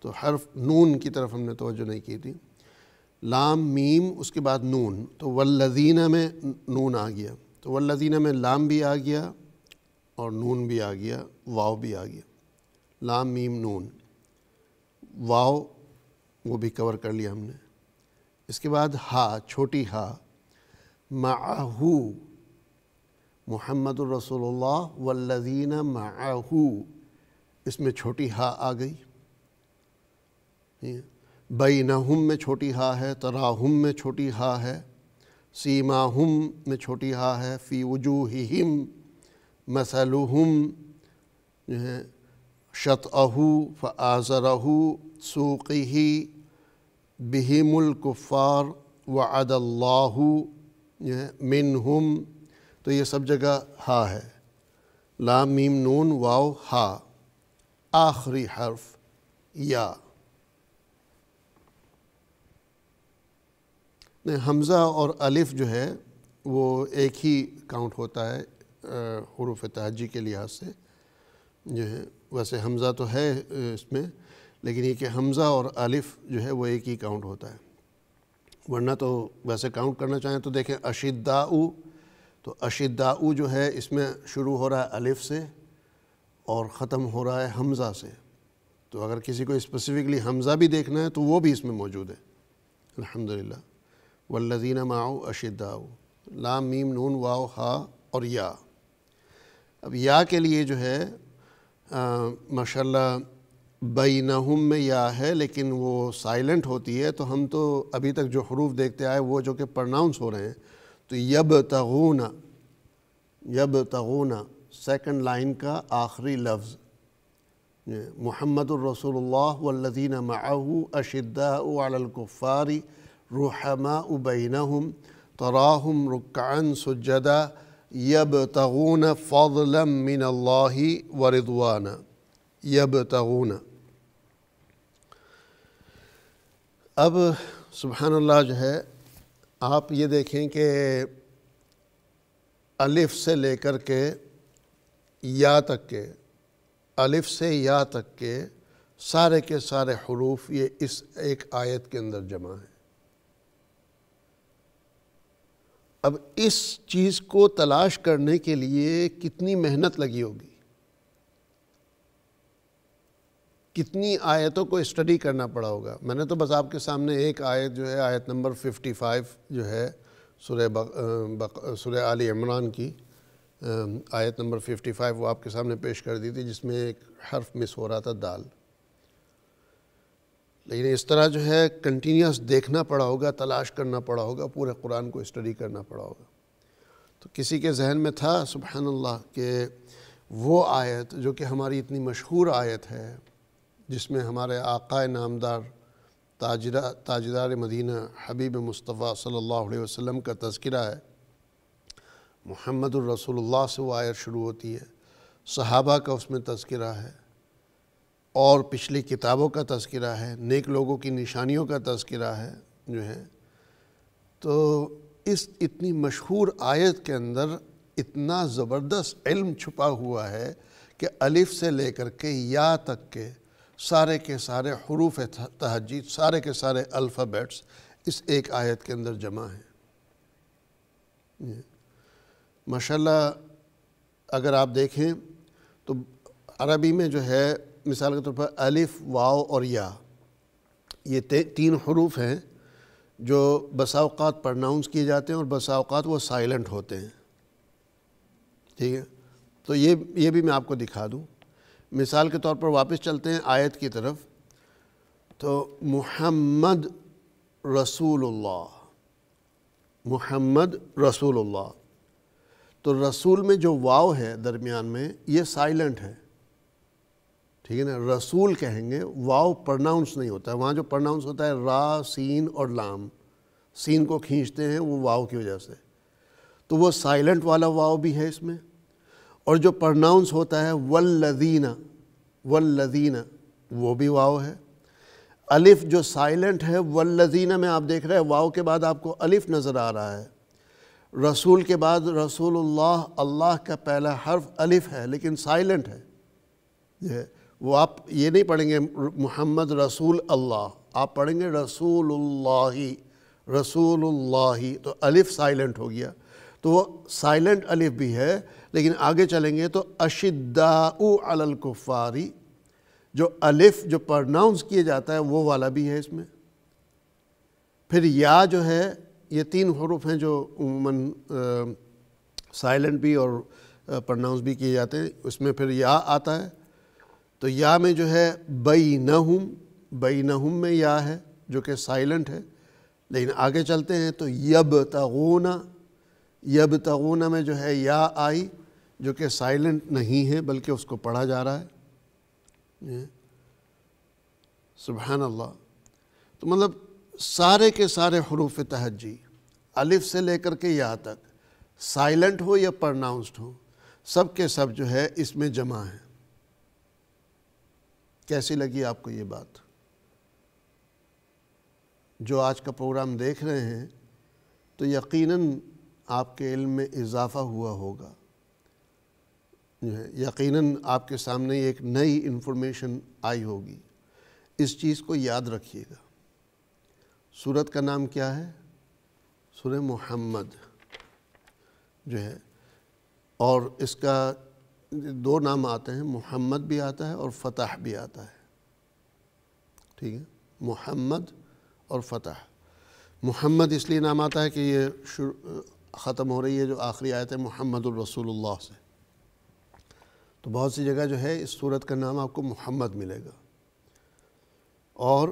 تو حرف نون کی طرف ہم نے توجہ نہیں کی تھی۔ لام، میم، اس کے بعد نون۔ تو والذین میں نون آ گیا۔ تو والذین میں لام بھی آ گیا اور نون بھی آ گیا واؤ بھی آ گیا۔ لام، میم، نون۔ واؤ وہ بھی کور کر لیا ہم نے۔ اس کے بعد ہا، چھوٹی ہا۔ معہو، محمد الرسول اللہ والذین معہو۔ اس میں چھوٹی ہا آ گئی۔ بینہم میں چھوٹی ہا ہے، تراہم میں چھوٹی ہا ہے، سیماہم میں چھوٹی ہا ہے، فی وجوہہم، مثلہم۔ جو ہے شطعہ فآزرہ سوقہ بہم الکفار وعد اللہ منہم۔ تو یہ سب جگہ ہا ہے۔ لام، میم، نون، واو، ہا۔ آخری حرف، یا۔ حمزہ اور الف جو ہے، وہ ایک ہی کاؤنٹ ہوتا ہے حروف تہجی کے لحاظ سے جو ہے۔ ویسے حمزہ تو ہے اس میں، لیکن یہ کہ حمزہ اور الف جو ہے وہ ایک ہی کاؤنٹ ہوتا ہے۔ ورنہ تو ویسے کاؤنٹ کرنا چاہیں تو دیکھیں اشداؤ، تو اشداؤ جو ہے اس میں شروع ہو رہا ہے الف سے اور ختم ہو رہا ہے حمزہ سے۔ تو اگر کسی کو اسپیسیفکلی حمزہ بھی دیکھنا ہے تو وہ بھی اس میں موجود ہے۔ الحمدللہ۔ والذین معو اشداؤ۔ لام، میم، نون، واؤ، ہا اور یا۔ اب یا کے لیے جو ہے ماشاء اللہ بینہم میں یا ہے، لیکن وہ سائلنٹ ہوتی ہے، تو ہم تو ابھی تک جو حروف دیکھتے آئے، وہ جو کہ پرناؤنس ہو رہے ہیں، تو یب تغون یب تغون سیکنڈ لائن کا آخری لفظ۔ محمد الرسول اللہ والذین معہو اشداء علی الکفار رحماء بینہم تراہم رکعن سجدہ یبتغون فضلا من اللہ ورضوانا. یبتغون اب سبحان اللہ جو ہے، آپ یہ دیکھیں کہ الف سے لے کر کے یا تک کے، الف سے یا تک کے سارے کے سارے حروف یہ اس ایک آیت کے اندر جمع ہیں۔ اب اس چیز کو تلاش کرنے کے لیے کتنی محنت لگی ہوگی؟ کتنی آیتوں کو اسٹڈی کرنا پڑا ہوگا؟ میں نے تو بس آپ کے سامنے ایک آیت جو ہے، آیت نمبر ففٹی فائیو جو ہے سورہ بق سورہ علی عمران کی، آیت نمبر ففٹی فائیو وہ آپ کے سامنے پیش کر دی تھی، جس میں ایک حرف مس ہو رہا تھا، دال۔ لیکن اس طرح جو ہے کنٹینیوس دیکھنا پڑا ہوگا، تلاش کرنا پڑا ہوگا، پورے قرآن کو اسٹڈی کرنا پڑا ہوگا۔ تو کسی کے ذہن میں تھا، سبحان اللہ، کہ وہ آیت جو کہ ہماری اتنی مشہور آیت ہے، جس میں ہمارے آقائے نامدار تاجرہ تاجدار مدینہ حبیب مصطفیٰ صلی اللہ علیہ وسلم کا تذکرہ ہے۔ محمد الرسول اللہ سے وہ آیت شروع ہوتی ہے۔ صحابہ کا اس میں تذکرہ ہے۔ اور پچھلی کتابوں کا تذکرہ ہے، نیک لوگوں کی نشانیوں کا تذکرہ ہے، جو ہے تو اس اتنی مشہور آیت کے اندر اتنا زبردست علم چھپا ہوا ہے کہ الف سے لے کر کے یا تک کے سارے کے سارے حروف تہجید سارے کے سارے الفابیٹس اس ایک آیت کے اندر جمع ہیں۔ ماشاءاللہ، اگر آپ دیکھیں تو عربی میں جو ہے مثال کے طور پر الف، واو اور یا۔ یہ تین حروف ہیں جو بسا اوقات پرناؤنس کیے جاتے ہیں اور بسا اوقات وہ سائلنٹ ہوتے ہیں۔ ٹھیک ہے؟ تو یہ یہ بھی میں آپ کو دکھا دوں۔ مثال کے طور پر واپس چلتے ہیں آیت کی طرف۔ تو محمد رسول اللہ۔ محمد رسول اللہ۔ تو رسول میں جو واو ہے درمیان میں، یہ سائلنٹ ہے۔ ٹھیک ہے نا، رسول کہیں گے واو پرناؤنس نہیں ہوتا ہے وہاں جو پرناؤنس ہوتا ہے را، سین اور لام، سین کو کھینچتے ہیں وہ واو کی وجہ سے۔ تو وہ سائلنٹ والا واو بھی ہے اس میں۔ اور جو پرناؤنس ہوتا ہے والذین والذین، وہ بھی واو ہے۔ الف جو سائلنٹ ہے، والذین میں آپ دیکھ رہے ہیں واو کے بعد آپ کو الف نظر آ رہا ہے۔ رسول کے بعد رسول اللہ اللہ کا پہلا حرف الف ہے، لیکن سائلنٹ ہے۔ یہ وہ آپ یہ نہیں پڑھیں گے محمد رسول اللہ، آپ پڑھیں گے رسول اللہ رسول اللہ تو الف سائلنٹ ہو گیا۔ تو وہ سائلنٹ الف بھی ہے، لیکن آگے چلیں گے تو اشداء علی الکفاری جو الف، جو پرناؤنس کیے جاتا ہے، وہ والا بھی ہے اس میں۔ پھر یا جو ہے، یہ تین حروف ہیں جو عموماً سائلنٹ بھی اور پرناؤنس بھی کیے جاتے ہیں۔ اس میں پھر یا آتا ہے تو یا میں جو ہے بینہم بینہم میں یا ہے جو کہ سائلنٹ ہے، لیکن آگے چلتے ہیں تو یب یبتغون میں جو ہے یا آئی جو کہ سائلنٹ نہیں ہے بلکہ اس کو پڑھا جا رہا ہے۔ سبحان اللہ تو مطلب سارے کے سارے حروف تہجی، الف سے لے کر کے یا تک سائلنٹ ہو یا پرناؤنسڈ ہو، سب کے سب جو ہے اس میں جمع ہیں۔ کیسی لگی آپ کو یہ بات؟ جو آج کا پروگرام دیکھ رہے ہیں، تو یقیناً آپ کے علم میں اضافہ ہوا ہوگا۔ یقیناً آپ کے سامنے ایک نئی انفارمیشن آئی ہوگی۔ اس چیز کو یاد رکھیے گا۔ صورت کا نام کیا ہے؟ سورہ محمد۔ جو ہے، اور اس کا دو نام آتے ہیں، محمد بھی آتا ہے اور فتح بھی آتا ہے۔ ٹھیک ہے؟ محمد اور فتح۔ محمد اس لیے نام آتا ہے کہ یہ ختم ہو رہی ہے، جو آخری آیت ہے، محمد الرسول اللہ سے۔ تو بہت سی جگہ جو ہے، اس صورت کا نام آپ کو محمد ملے گا۔ اور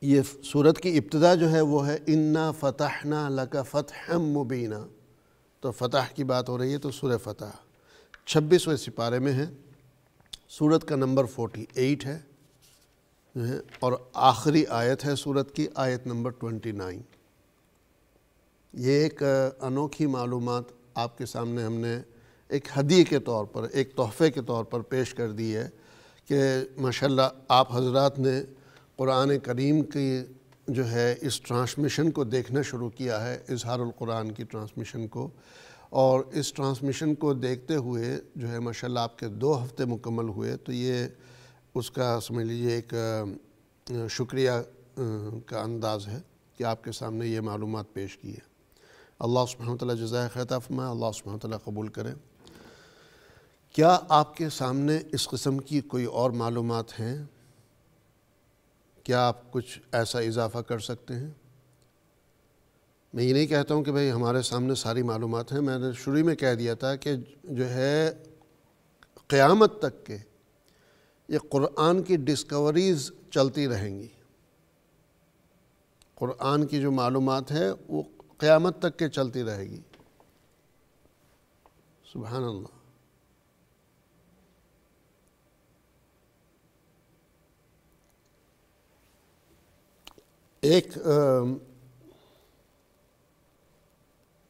یہ صورت کی ابتدا جو ہے، وہ ہے، انا فتحنا لک فتح مبینہ تو فتح کی بات ہو رہی ہے تو سورہ فتح۔ چھبیسویں سپارے میں ہے صورت کا نمبر فورٹی ایٹ ہے۔ اور آخری آیت ہے صورت کی، آیت نمبر ٹوینٹی نائن یہ ایک انوکھی معلومات آپ کے سامنے ہم نے ایک ہدیے کے طور پر، ایک تحفے کے طور پر پیش کر دی ہے کہ ماشاءاللہ آپ حضرات نے قرآن کریم کی جو ہے اس ٹرانسمیشن کو دیکھنا شروع کیا ہے، اظہار القرآن کی ٹرانسمیشن کو۔ اور اس ٹرانسمیشن کو دیکھتے ہوئے جو ہے ماشاءاللہ آپ کے دو ہفتے مکمل ہوئے، تو یہ اس کا سمجھ لیجیے ایک شکریہ کا انداز ہے کہ آپ کے سامنے یہ معلومات پیش کی ہے اللہ سبحانہ وتعالی جزائے خیطہ فرمائے، اللہ سبحانہ وتعالی قبول کرے۔ کیا آپ کے سامنے اس قسم کی کوئی اور معلومات ہیں؟ کیا آپ کچھ ایسا اضافہ کر سکتے ہیں؟ میں یہ نہیں کہتا ہوں کہ بھئی ہمارے سامنے ساری معلومات ہیں، میں نے شروع میں کہہ دیا تھا کہ جو ہے قیامت تک کے یہ قرآن کی ڈسکوریز چلتی رہیں گی۔ قرآن کی جو معلومات ہے وہ قیامت تک کے چلتی رہے گی۔ سبحان اللہ۔ ایک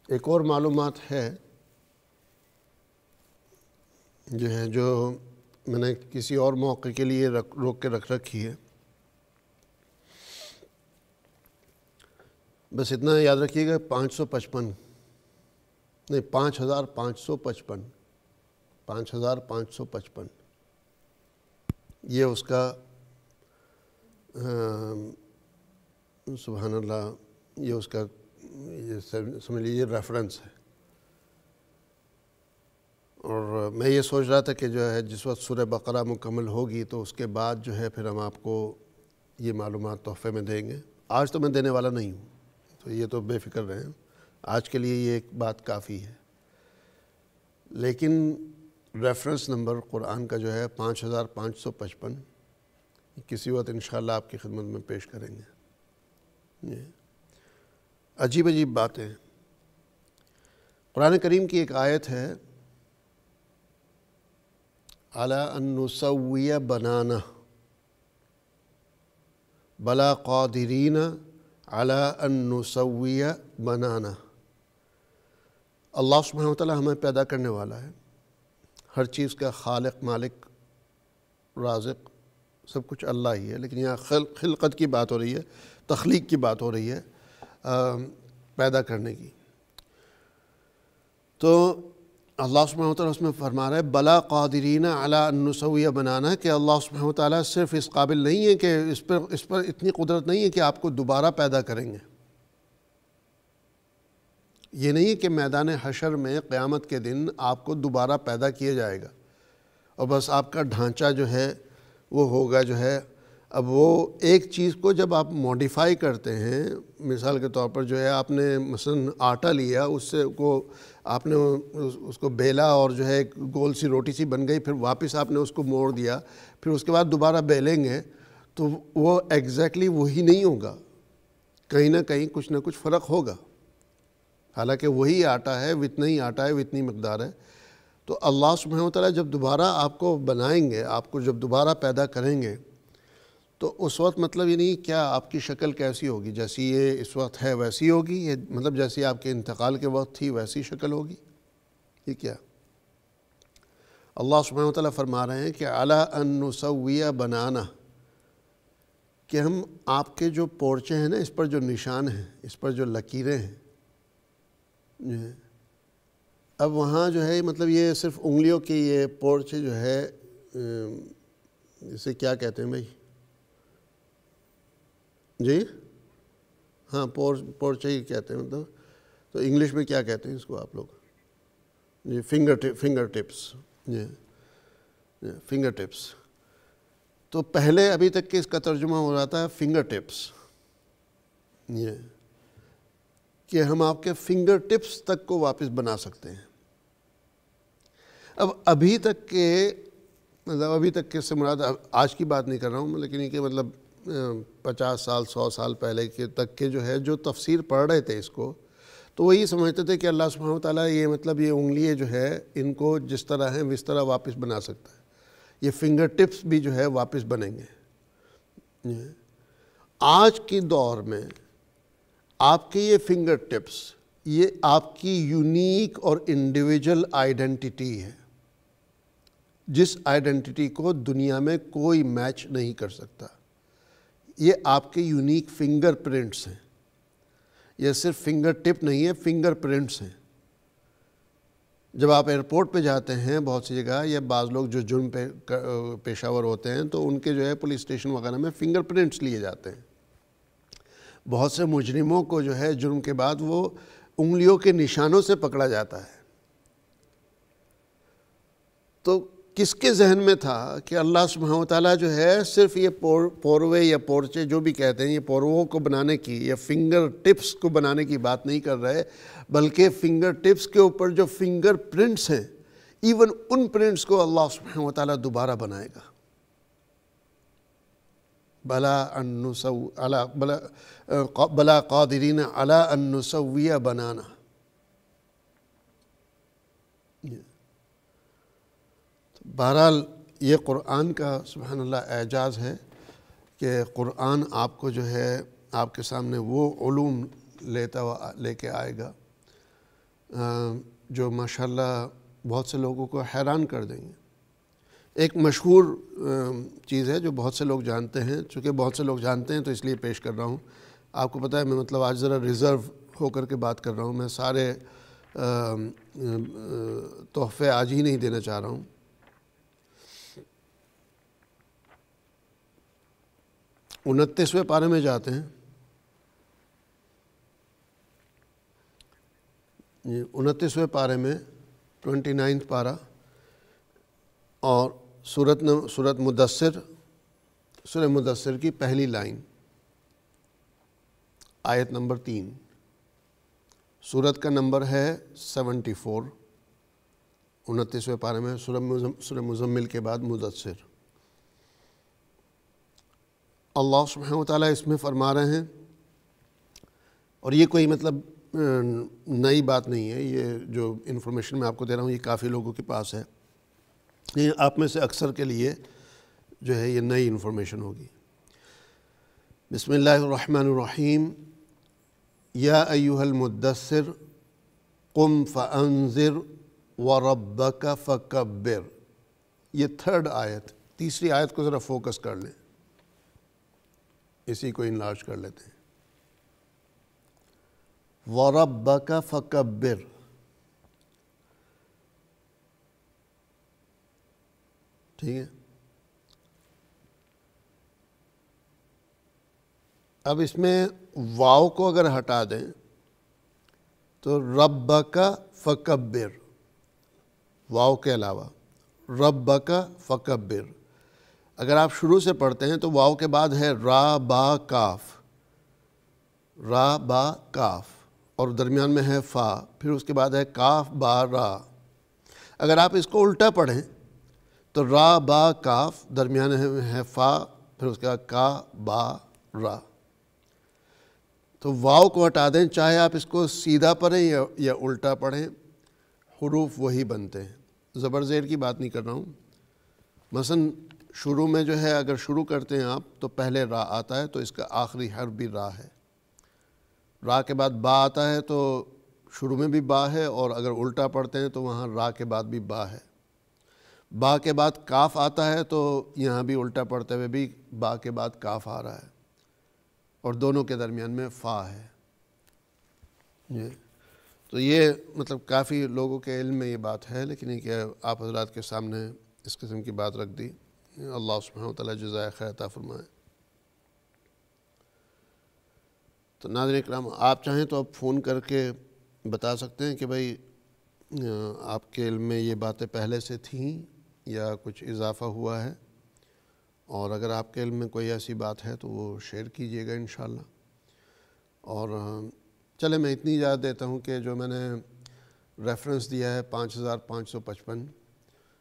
ایک اور معلومات ہے جو ہے، جو میں نے کسی اور موقع کے لیے رکھ، روک کے رکھ رکھی ہے۔ بس اتنا یاد رکھیے گا، پانچ سو پچپن۔ نہیں، پانچ ہزار پانچ سو پچپن۔ پانچ ہزار پانچ سو پچپن۔ یہ اس کا سبحان اللہ، یہ اس کا یہ سمجھ لیجیے ریفرنس ہے۔ اور میں یہ سوچ رہا تھا کہ جو ہے جس وقت سورہ بقرہ مکمل ہوگی تو اس کے بعد جو ہے پھر ہم آپ کو یہ معلومات تحفے میں دیں گے۔ آج تو میں دینے والا نہیں ہوں، تو یہ تو بے فکر رہیں آج کے لیے یہ ایک بات کافی ہے۔ لیکن ریفرنس نمبر قرآن کا جو ہے پانچ ہزار پانچ سو پچپن، کسی وقت انشاءاللہ آپ کی خدمت میں پیش کریں گے۔ عجیب عجیب باتیں۔ قرآن کریم کی ایک آیت ہے نسویہ بنانا بلا قادرین ان نسویہ بنانا اللہ سبحانہ وتعالی ہمیں پیدا کرنے والا ہے۔ ہر چیز کا خالق، مالک، رازق، سب کچھ اللہ ہی ہے، لیکن یہاں خلقت کی بات ہو رہی ہے، تخلیق کی بات ہو رہی ہے۔ پیدا کرنے کی۔ تو اللہ سبحانہ وتعالیٰ اس میں فرما رہا ہے، بلا قادرین علی النسویہ بنانا کہ اللہ سبحانہ وتعالیٰ صرف اس قابل نہیں ہے کہ اس پر اس پر اتنی قدرت نہیں ہے کہ آپ کو دوبارہ پیدا کریں گے۔ یہ نہیں کہ میدان حشر میں قیامت کے دن آپ کو دوبارہ پیدا کیا جائے گا۔ اور بس آپ کا ڈھانچہ جو ہے، وہ ہوگا جو ہے اب وہ ایک چیز کو جب آپ موڈیفائی کرتے ہیں، مثال کے طور پر جو ہے آپ نے مثلا آٹا لیا، اس سے کو آپ نے اس کو بیلا اور جو ہے گول سی روٹی سی بن گئی، پھر واپس آپ نے اس کو موڑ دیا، پھر اس کے بعد دوبارہ بیلیں گے، تو وہ ایگزیکٹلی وہی نہیں ہوگا۔ کہیں نہ کہیں کچھ نہ کچھ فرق ہوگا۔ حالانکہ وہی آٹا ہے اتنا ہی آٹا ہے اتنی مقدار ہے۔ تو اللہ سبحانہ و تعالیٰ جب دوبارہ آپ کو بنائیں گے، آپ کو جب دوبارہ پیدا کریں گے تو اس وقت مطلب یہ نہیں کیا آپ کی شکل کیسی ہوگی؟ جیسی یہ اس وقت ہے ویسی ہوگی؟ یہ مطلب جیسی آپ کے انتقال کے وقت تھی ویسی شکل ہوگی؟ یہ کیا؟ اللہ سبحانہ وتعالی فرما رہے ہیں کہ اعلیٰ نسویہ بنانا کہ ہم آپ کے جو پورچے ہیں نا، اس پر جو نشان ہیں، اس پر جو لکیریں ہیں اب وہاں جو ہے مطلب یہ صرف انگلیوں کی یہ پورچے جو ہے اسے کیا کہتے ہیں بھائی؟ جی؟ ہاں پور پورچے ہی کہتے ہیں مطلب۔ تو انگلش میں کیا کہتے ہیں اس کو آپ لوگ؟ جی فنگر ٹپ فنگر ٹپس جی, جی، فنگر ٹپس تو پہلے ابھی تک کہ اس کا ترجمہ ہو رہا تھا؟ فنگر ٹپس یہ کہ ہم آپ کے فنگر ٹپس تک کو واپس بنا سکتے ہیں۔ اب ابھی تک کے مطلب ابھی تک کے سے مراد آج کی بات نہیں کر رہا ہوں، لیکن یہ کہ مطلب پچاس سال، سو سال پہلے کے تک کے جو ہے، جو تفسیر پڑھ رہے تھے اس کو، تو وہ یہ سمجھتے تھے کہ اللہ سبحانہ وتعالیٰ یہ مطلب یہ انگلیے جو ہے، ان کو جس طرح ہیں اس طرح واپس بنا سکتا ہے۔ یہ فنگر ٹپس بھی جو ہے، واپس بنیں گے۔ آج کی دور میں آپ کے یہ فنگر ٹپس، یہ آپ کی یونیک اور انڈیویجل آئیڈنٹیٹی ہے۔ جس آئیڈنٹیٹی کو دنیا میں کوئی میچ نہیں کر سکتا۔ یہ آپ کے یونیک فنگر پرنٹس ہیں. یہ صرف فنگر ٹپ نہیں ہے فنگر پرنٹس ہیں. جب آپ ایئرپورٹ پہ جاتے ہیں بہت سی جگہ یا بعض لوگ جو جرم پہ پیشہ ور ہوتے ہیں تو ان کے جو ہے پولیس اسٹیشن وغیرہ میں فنگر پرنٹس لیے جاتے ہیں. بہت سے مجرموں کو جو ہے جرم کے بعد وہ انگلیوں کے نشانوں سے پکڑا جاتا ہے. تو کس کے ذہن میں تھا کہ اللہ سبحانہ وتعالیٰ جو ہے صرف یہ پوروے یا پورچے جو بھی کہتے ہیں، یہ پورووں کو بنانے کی یا فنگر ٹپس کو بنانے کی بات نہیں کر رہے، بلکہ فنگر ٹپس کے اوپر جو فنگر پرنٹس ہیں ایون ان پرنٹس کو اللہ سبحانہ وتعالیٰ دوبارہ بنائے گا۔ بلا بلا بلا قادرین علا النسویہ بنانا۔ بہرحال یہ قرآن کا سبحان اللہ اعجاز ہے کہ قرآن آپ کو جو ہے آپ کے سامنے وہ علوم لیتا ہوا لے کے آئے گا جو ماشاءاللہ بہت سے لوگوں کو حیران کر دیں گے۔ ایک مشہور چیز ہے جو بہت سے لوگ جانتے ہیں، چونکہ بہت سے لوگ جانتے ہیں تو اس لیے پیش کر رہا ہوں۔ آپ کو پتہ ہے، میں مطلب آج ذرا ریزرو ہو کر کے بات کر رہا ہوں، میں سارے تحفے آج ہی نہیں دینا چاہ رہا ہوں۔ انتیسویں پارے میں جاتے ہیں۔ انتیسویں پارے میں ٹوینٹی نائنتھ پارہ اور صورت صورت مدثر، سورہ مدثر کی پہلی لائن۔ آیت نمبر تین۔ صورت کا نمبر ہے سیونٹی فور۔ انتیسویں پارے میں سورہ مزمل کے بعد مدثر۔ اللہ سبحانہ و تعالیٰ اس میں فرما رہے ہیں۔ اور یہ کوئی مطلب نئی بات نہیں ہے۔ یہ جو انفارمیشن میں آپ کو دے رہا ہوں، یہ کافی لوگوں کے پاس ہے۔ یہ آپ میں سے اکثر کے لیے جو ہے، یہ نئی انفارمیشن ہوگی۔ بسم اللہ الرحمن الرحیم۔ یا ایوہ المدثر، قم فانذر وربک فکبر۔ یہ تھرڈ آیت، تیسری آیت کو ذرا فوکس کر لیں۔ اسی کو انلارج کر لیتے ہیں۔ وَرَبَّكَ فَكَبِّرْ۔ ٹھیک ہے۔ اب اس میں واؤ کو اگر ہٹا دیں تو رب کا فکبر واؤ کے علاوہ رب کا فکبر اگر آپ شروع سے پڑھتے ہیں تو واؤ کے بعد ہے را با کاف، را با کاف، اور درمیان میں ہے فا، پھر اس کے بعد ہے کاف با را۔ اگر آپ اس کو الٹا پڑھیں تو را با کاف، درمیان ہے فا، پھر اس کے بعد کا با را۔ تو واؤ کو ہٹا دیں، چاہے آپ اس کو سیدھا پڑھیں یا یا الٹا پڑھیں، حروف وہی بنتے ہیں۔ زبر زیر کی بات نہیں کر رہا ہوں۔ مثلا شروع میں جو ہے اگر شروع کرتے ہیں آپ تو پہلے را آتا ہے تو اس کا آخری حرف بھی را ہے۔ را کے بعد با آتا ہے تو شروع میں بھی با ہے اور اگر الٹا پڑھتے ہیں تو وہاں را کے بعد بھی با ہے۔ با کے بعد کاف آتا ہے تو یہاں بھی الٹا پڑھتے ہوئے بھی با کے بعد کاف آ رہا ہے اور دونوں کے درمیان میں فا ہے۔ جی۔ تو یہ مطلب کافی لوگوں کے علم میں یہ بات ہے، لیکن یہ کہ آپ حضرات کے سامنے اس قسم کی بات رکھ دی۔ اللہ سبحانہ و تعالیٰ جزائے خیر عطا فرمائے۔ تو ناظرین اکرام آپ چاہیں تو آپ فون کر کے بتا سکتے ہیں کہ بھائی آپ کے علم میں یہ باتیں پہلے سے تھیں یا کچھ اضافہ ہوا ہے؟ اور اگر آپ کے علم میں کوئی ایسی بات ہے تو وہ شیئر کیجیے گا انشاءاللہ۔ اور چلے میں اتنی یاد دیتا ہوں کہ جو میں نے ریفرنس دیا ہے پانچ ہزار پانچ سو پچپن،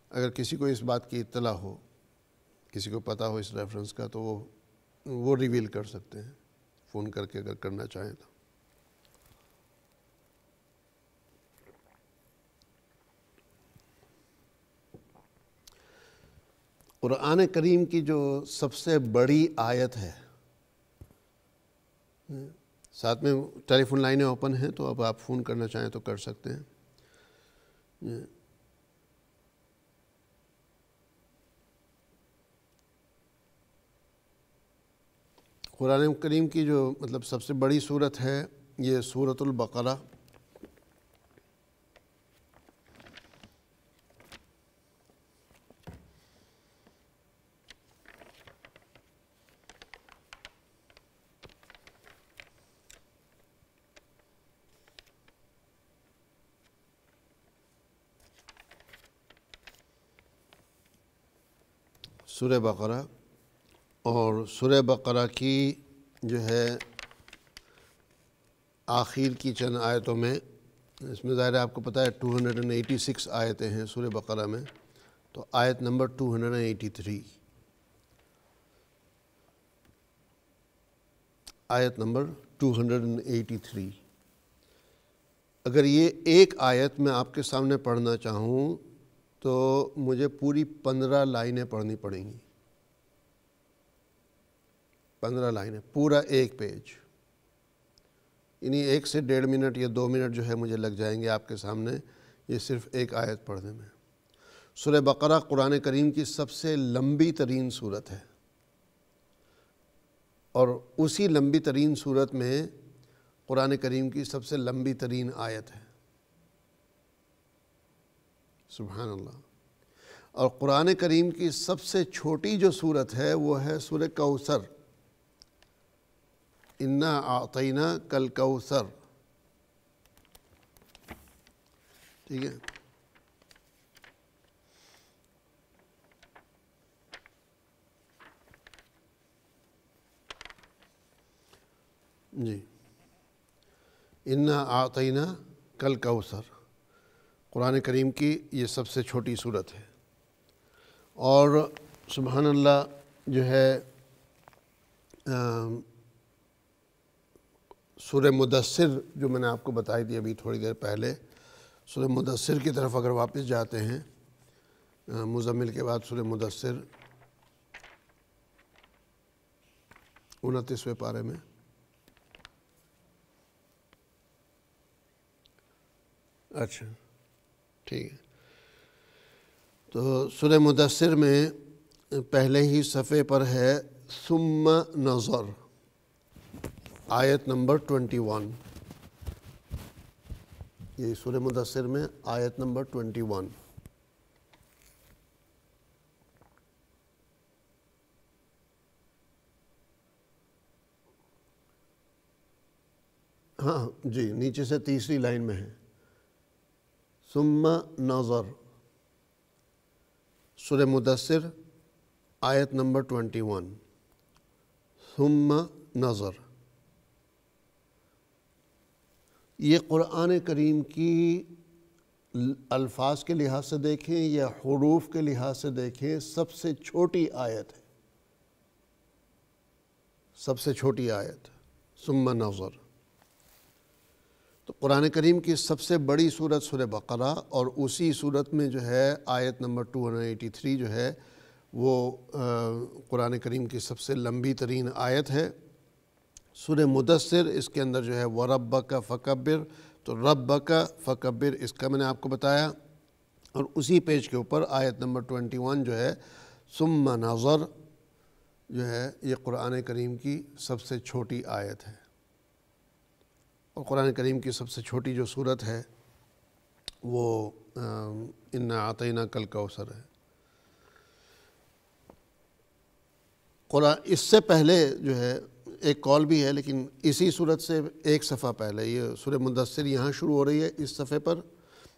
اگر کسی کو اس بات کی اطلاع ہو کسی کو پتا ہو اس ریفرنس کا تو وہ وہ ریویل کر سکتے ہیں۔ فون کر کے اگر کرنا چاہیں تو۔ قرآن کریم کی جو سب سے بڑی آیت ہے، ساتھ میں ٹیلی فون لائنیں اوپن ہیں تو اب آپ فون کرنا چاہیں تو کر سکتے ہیں۔ قرآن کریم کی جو مطلب سب سے بڑی صورت ہے، یہ صورت البقرہ۔ سورہ بقرہ۔ اور سورہ بقرہ کی جو ہے آخر کی چند آیتوں میں، اس میں ظاہر ہے آپ کو پتہ ہے two hundred and eighty six آیتیں ہیں سورہ بقرہ میں، تو آیت number two hundred and eighty three آیت number two hundred and eighty three اگر یہ ایک آیت میں آپ کے سامنے پڑھنا چاہوں تو مجھے پوری پندرہ لائنیں پڑھنی پڑیں گی۔ پندرہ لائنیں پورا ایک پیج۔ یعنی ایک سے ڈیڑھ منٹ یا دو منٹ جو ہے مجھے لگ جائیں گے آپ کے سامنے، یہ صرف ایک آیت پڑھنے میں۔ سورہ بقرہ قرآن کریم کی سب سے لمبی ترین صورت ہے۔ اور اسی لمبی ترین صورت میں قرآن کریم کی سب سے لمبی ترین آیت ہے۔ سبحان اللہ۔ اور قرآن کریم کی سب سے چھوٹی جو صورت ہے، وہ ہے سورہ کوثر۔ انا آتینہ کل کوثر ٹھیک ہے۔ جی۔ انا آتینہ کل کوثر قرآن کریم کی یہ سب سے چھوٹی صورت ہے۔ اور سبحان اللہ جو ہے سورہ مدثر جو میں نے آپ کو بتائی تھی ابھی تھوڑی دیر پہلے، سورہ مدثر کی طرف اگر واپس جاتے ہیں مزمل کے بعد سورہ مدثر، انتیسویں پارے میں۔ اچھا ٹھیک ہے۔ تو سورہ مدثر میں پہلے ہی صفحے پر ہے، ثم نظر۔ آیت نمبر ٹوینٹی ون۔ یہ سورہ مدثر میں آیت نمبر ٹوینٹی ون۔ ہاں جی نیچے سے تیسری لائن میں ہے۔ ثم نظر۔ سورہ مدثر، آیت نمبر ٹوینٹی ون۔ ثم نظر۔ یہ قرآن کریم کی الفاظ کے لحاظ سے دیکھیں یا حروف کے لحاظ سے دیکھیں، سب سے چھوٹی آیت ہے۔ سب سے چھوٹی آیت۔ ثم نظر۔ تو قرآن کریم کی سب سے بڑی صورت سورہ بقرہ اور اسی صورت میں جو ہے آیت نمبر 283 جو ہے وہ قرآن کریم کی سب سے لمبی ترین آیت ہے۔ سورہ مدثر، اس کے اندر جو ہے وہ رب کا فکبر تو رب کا فکبر اس کا میں نے آپ کو بتایا۔ اور اسی پیج کے اوپر آیت نمبر 21 جو ہے، ثم نظر، جو ہے یہ قرآن کریم کی سب سے چھوٹی آیت ہے۔ اور قرآن کریم کی سب سے چھوٹی جو صورت ہے، وہ ان عطینہ کل کوثر ہے۔ قرآن، اس سے پہلے جو ہے ایک کال بھی ہے، لیکن اسی صورت سے ایک صفحہ پہلے، یہ سورہ مدثر یہاں شروع ہو رہی ہے، اس صفحے پر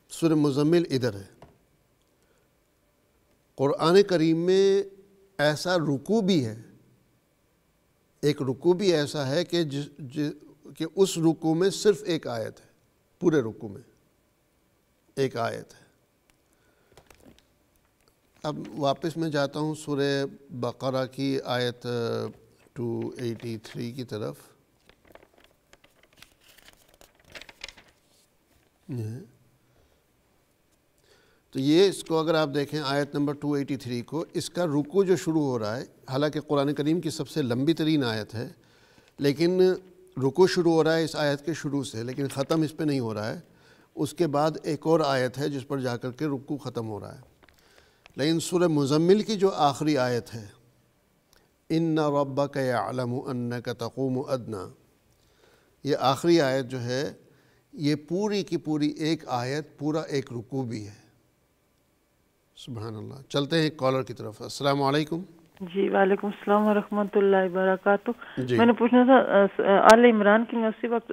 سورہ مزمل ادھر ہے۔ قرآن کریم میں ایسا رکو بھی ہے، ایک رکو بھی ایسا ہے کہ کہ اس رکو میں صرف ایک آیت ہے، پورے رکو میں ایک آیت ہے۔ اب واپس میں جاتا ہوں سورہ بقرہ کی آیت ٹو ایٹی تھری کی طرف۔ تو یہ اس کو اگر آپ دیکھیں آیت نمبر ٹو ایٹی تھری کو، اس کا رکو جو شروع ہو رہا ہے، حالانکہ قرآن کریم کی سب سے لمبی ترین آیت ہے، لیکن رکو شروع ہو رہا ہے اس آیت کے شروع سے، لیکن ختم اس پہ نہیں ہو رہا ہے۔ اس کے بعد ایک اور آیت ہے جس پر جا کر کے رکو ختم ہو رہا ہے۔ لیکن سورہ مزمل کی جو آخری آیت ہے ان ربا کا عالم ان کا تقوم ادنا یہ آخری آیت جو ہے یہ پوری کی پوری ایک آیت پورا ایک رکو بھی ہے۔ سبحان اللہ۔ چلتے ہیں کالر کی طرف۔ السلام علیکم۔ جی وعلیکم السلام ورحمۃ اللہ وبرکاتہ۔ جی۔ میں نے پوچھنا تھا آل عمران کی میں اسی وقت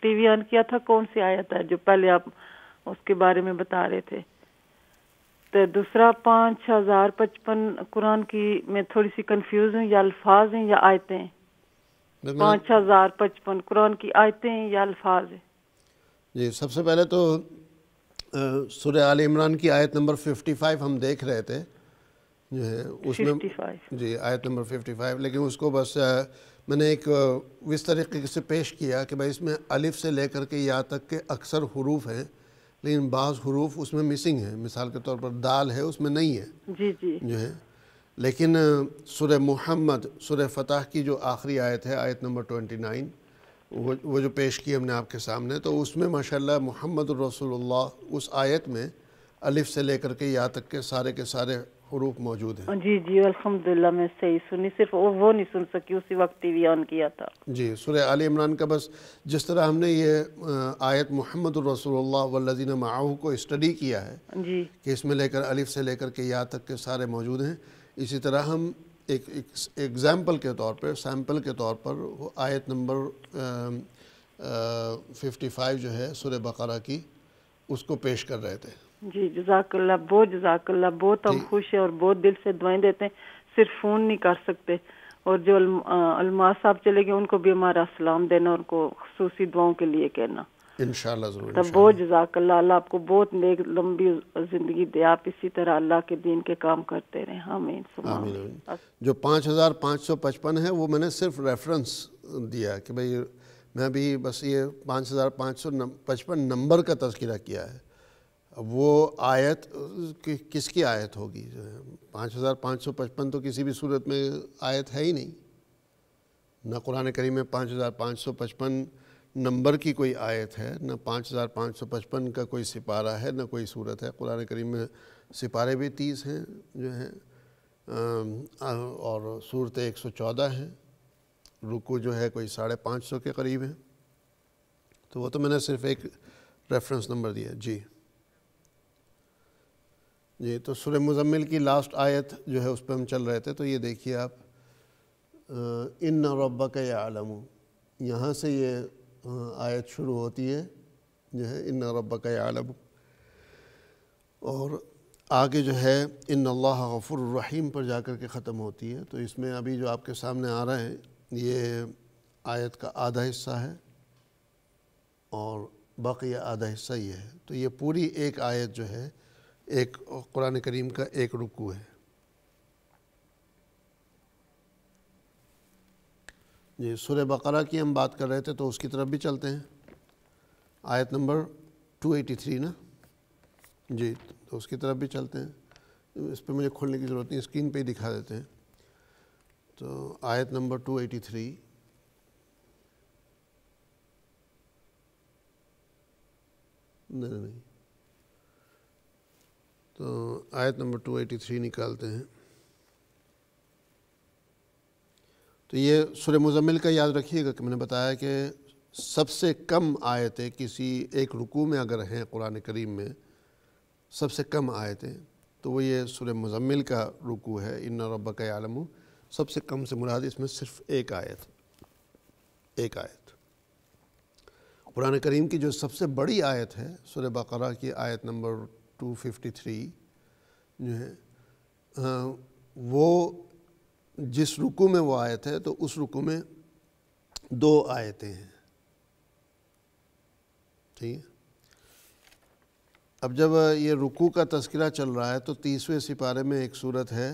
ٹی وی آن کیا تھا؟ کون سی آیت ہے جو پہلے آپ اس کے بارے میں بتا رہے تھے؟ دوسرا پانچ ہزار پچپن قرآن کی میں تھوڑی سی کنفیوز ہوں یا الفاظ ہیں یا آیتیں ہیں؟ پانچ ہزار پچپن قرآن کی آیتیں ہیں یا الفاظ ہیں؟ جی سب سے پہلے تو سورہ آل عمران کی آیت نمبر ففٹی فائیو ہم دیکھ رہے تھے جو ہے اس میں جی آیت نمبر ففٹی فائیو لیکن اس کو بس میں نے ایک اس طریقے سے پیش کیا کہ بھائی اس میں الف سے لے کر کے یہاں تک کے اکثر حروف ہیں لیکن بعض حروف اس میں مسنگ ہیں۔ مثال کے طور پر دال ہے اس میں نہیں ہے۔ جی جی۔ جو ہے۔ لیکن سورہ محمد سورہ فتح کی جو آخری آیت ہے آیت نمبر ٹوئنٹی نائن وہ جو پیش کی ہم نے آپ کے سامنے تو اس میں ماشاءاللہ محمد الرسول اللہ اس آیت میں الف سے لے کر کے یا تک کے سارے کے سارے حروف موجود ہیں۔ جی جی الحمدللہ میں صحیح سنی صرف وہ نہیں سن سکی اسی وقت ٹی وی آن کیا تھا۔ جی سورہ علی عمران کا بس جس طرح ہم نے یہ آیت محمد الرسول اللہ والذین معاہو کو اسٹڈی کیا ہے جی۔ کہ اس میں لے کر الف سے لے کر کے یا تک کے سارے موجود ہیں۔ اسی طرح ہم ایک ایگزامپل کے طور پر سیمپل کے طور پر آیت نمبر ففٹی فائیو جو ہے سورہ بقرہ کی اس کو پیش کر رہے تھے۔ جی جزاک اللہ بہت جزاک اللہ بہت ہم جی۔ خوش ہیں اور بہت دل سے دعائیں دیتے ہیں صرف فون نہیں کر سکتے۔ اور جو الماس صاحب چلے گئے ان کو بھی ہمارا سلام دینا اور ان کو خصوصی دعاؤں کے لیے کہنا۔ انشاءاللہ ضرور تب بہت جزاک اللہ اللہ آپ کو بہت نیک لمبی زندگی دے۔ آپ اسی طرح اللہ کے دین کے کام کرتے رہیں۔ آمین آمین جو پانچ ہزار پانچ سو پچپن ہے وہ میں نے صرف ریفرنس دیا کہ بھئی میں بھی بس یہ پانچ ہزار پانچ سو پچپن نمبر کا تذکرہ کیا ہے۔ وہ آیت کس کی آیت ہوگی؟ پانچ ہزار پانچ سو پچپن تو کسی بھی صورت میں آیت ہے ہی نہیں۔ نہ قرآن کریم میں پانچ ہزار پانچ سو پچپن نمبر کی کوئی آیت ہے، نہ پانچ ہزار پانچ سو پچپن کا کوئی سپارہ ہے، نہ کوئی صورت ہے۔ قرآن کریم میں سپارے بھی تیس ہیں جو ہیں۔ اور صورت ایک سو چودہ ہیں۔ رکو جو ہے کوئی ساڑھے پانچ سو کے قریب ہیں۔ تو وہ تو میں نے صرف ایک ریفرنس نمبر دیا۔ جی۔ جی تو سورہ مزمل کی لاسٹ آیت جو ہے اس پہ ہم چل رہے تھے، تو یہ دیکھیے آپ ان ربک یا عالم یہاں سے یہ آیت شروع ہوتی ہے، جو ہے ان ربک یا عالم اور آگے جو ہے، ان اللہ غفر الرحیم پر جا کر کے ختم ہوتی ہے۔ تو اس میں ابھی جو آپ کے سامنے آ رہا ہے، یہ آیت کا آدھا حصہ ہے اور باقی آدھا حصہ یہ ہے۔ تو یہ پوری ایک آیت جو ہے ایک قرآن کریم کا ایک رکو ہے۔ جی سورہ بقرہ کی ہم بات کر رہے تھے تو اس کی طرف بھی چلتے ہیں۔ آیت نمبر ٹو ایٹی تھری نا۔ جی تو اس کی طرف بھی چلتے ہیں۔ اس پہ مجھے کھولنے کی ضرورت نہیں، اسکرین پہ ہی دکھا دیتے ہیں۔ تو آیت نمبر ٹو ایٹی تھری نہیں نہیں۔ تو آیت نمبر ٹو ایٹی تھری نکالتے ہیں۔ تو یہ سورہ مزمل کا یاد رکھیے گا کہ میں نے بتایا کہ سب سے کم آیتیں کسی ایک رکوع میں اگر ہیں قرآن کریم میں، سب سے کم آیتیں، تو وہ یہ سورہ مزمل کا رکوع ہے۔ ان رب کا عالم سب سے کم سے مراد اس میں صرف ایک آیت ایک آیت۔ قرآن کریم کی جو سب سے بڑی آیت ہے، سورہ بقرہ کی آیت نمبر ٹو ففٹی تھری جو ہے وہ جس رکو میں وہ آیت ہے، تو اس رکو میں دو آیتیں ہیں۔ ٹھیک ہے؟ اب جب یہ رکو کا تذکرہ چل رہا ہے، تو تیسویں سپارے میں ایک صورت ہے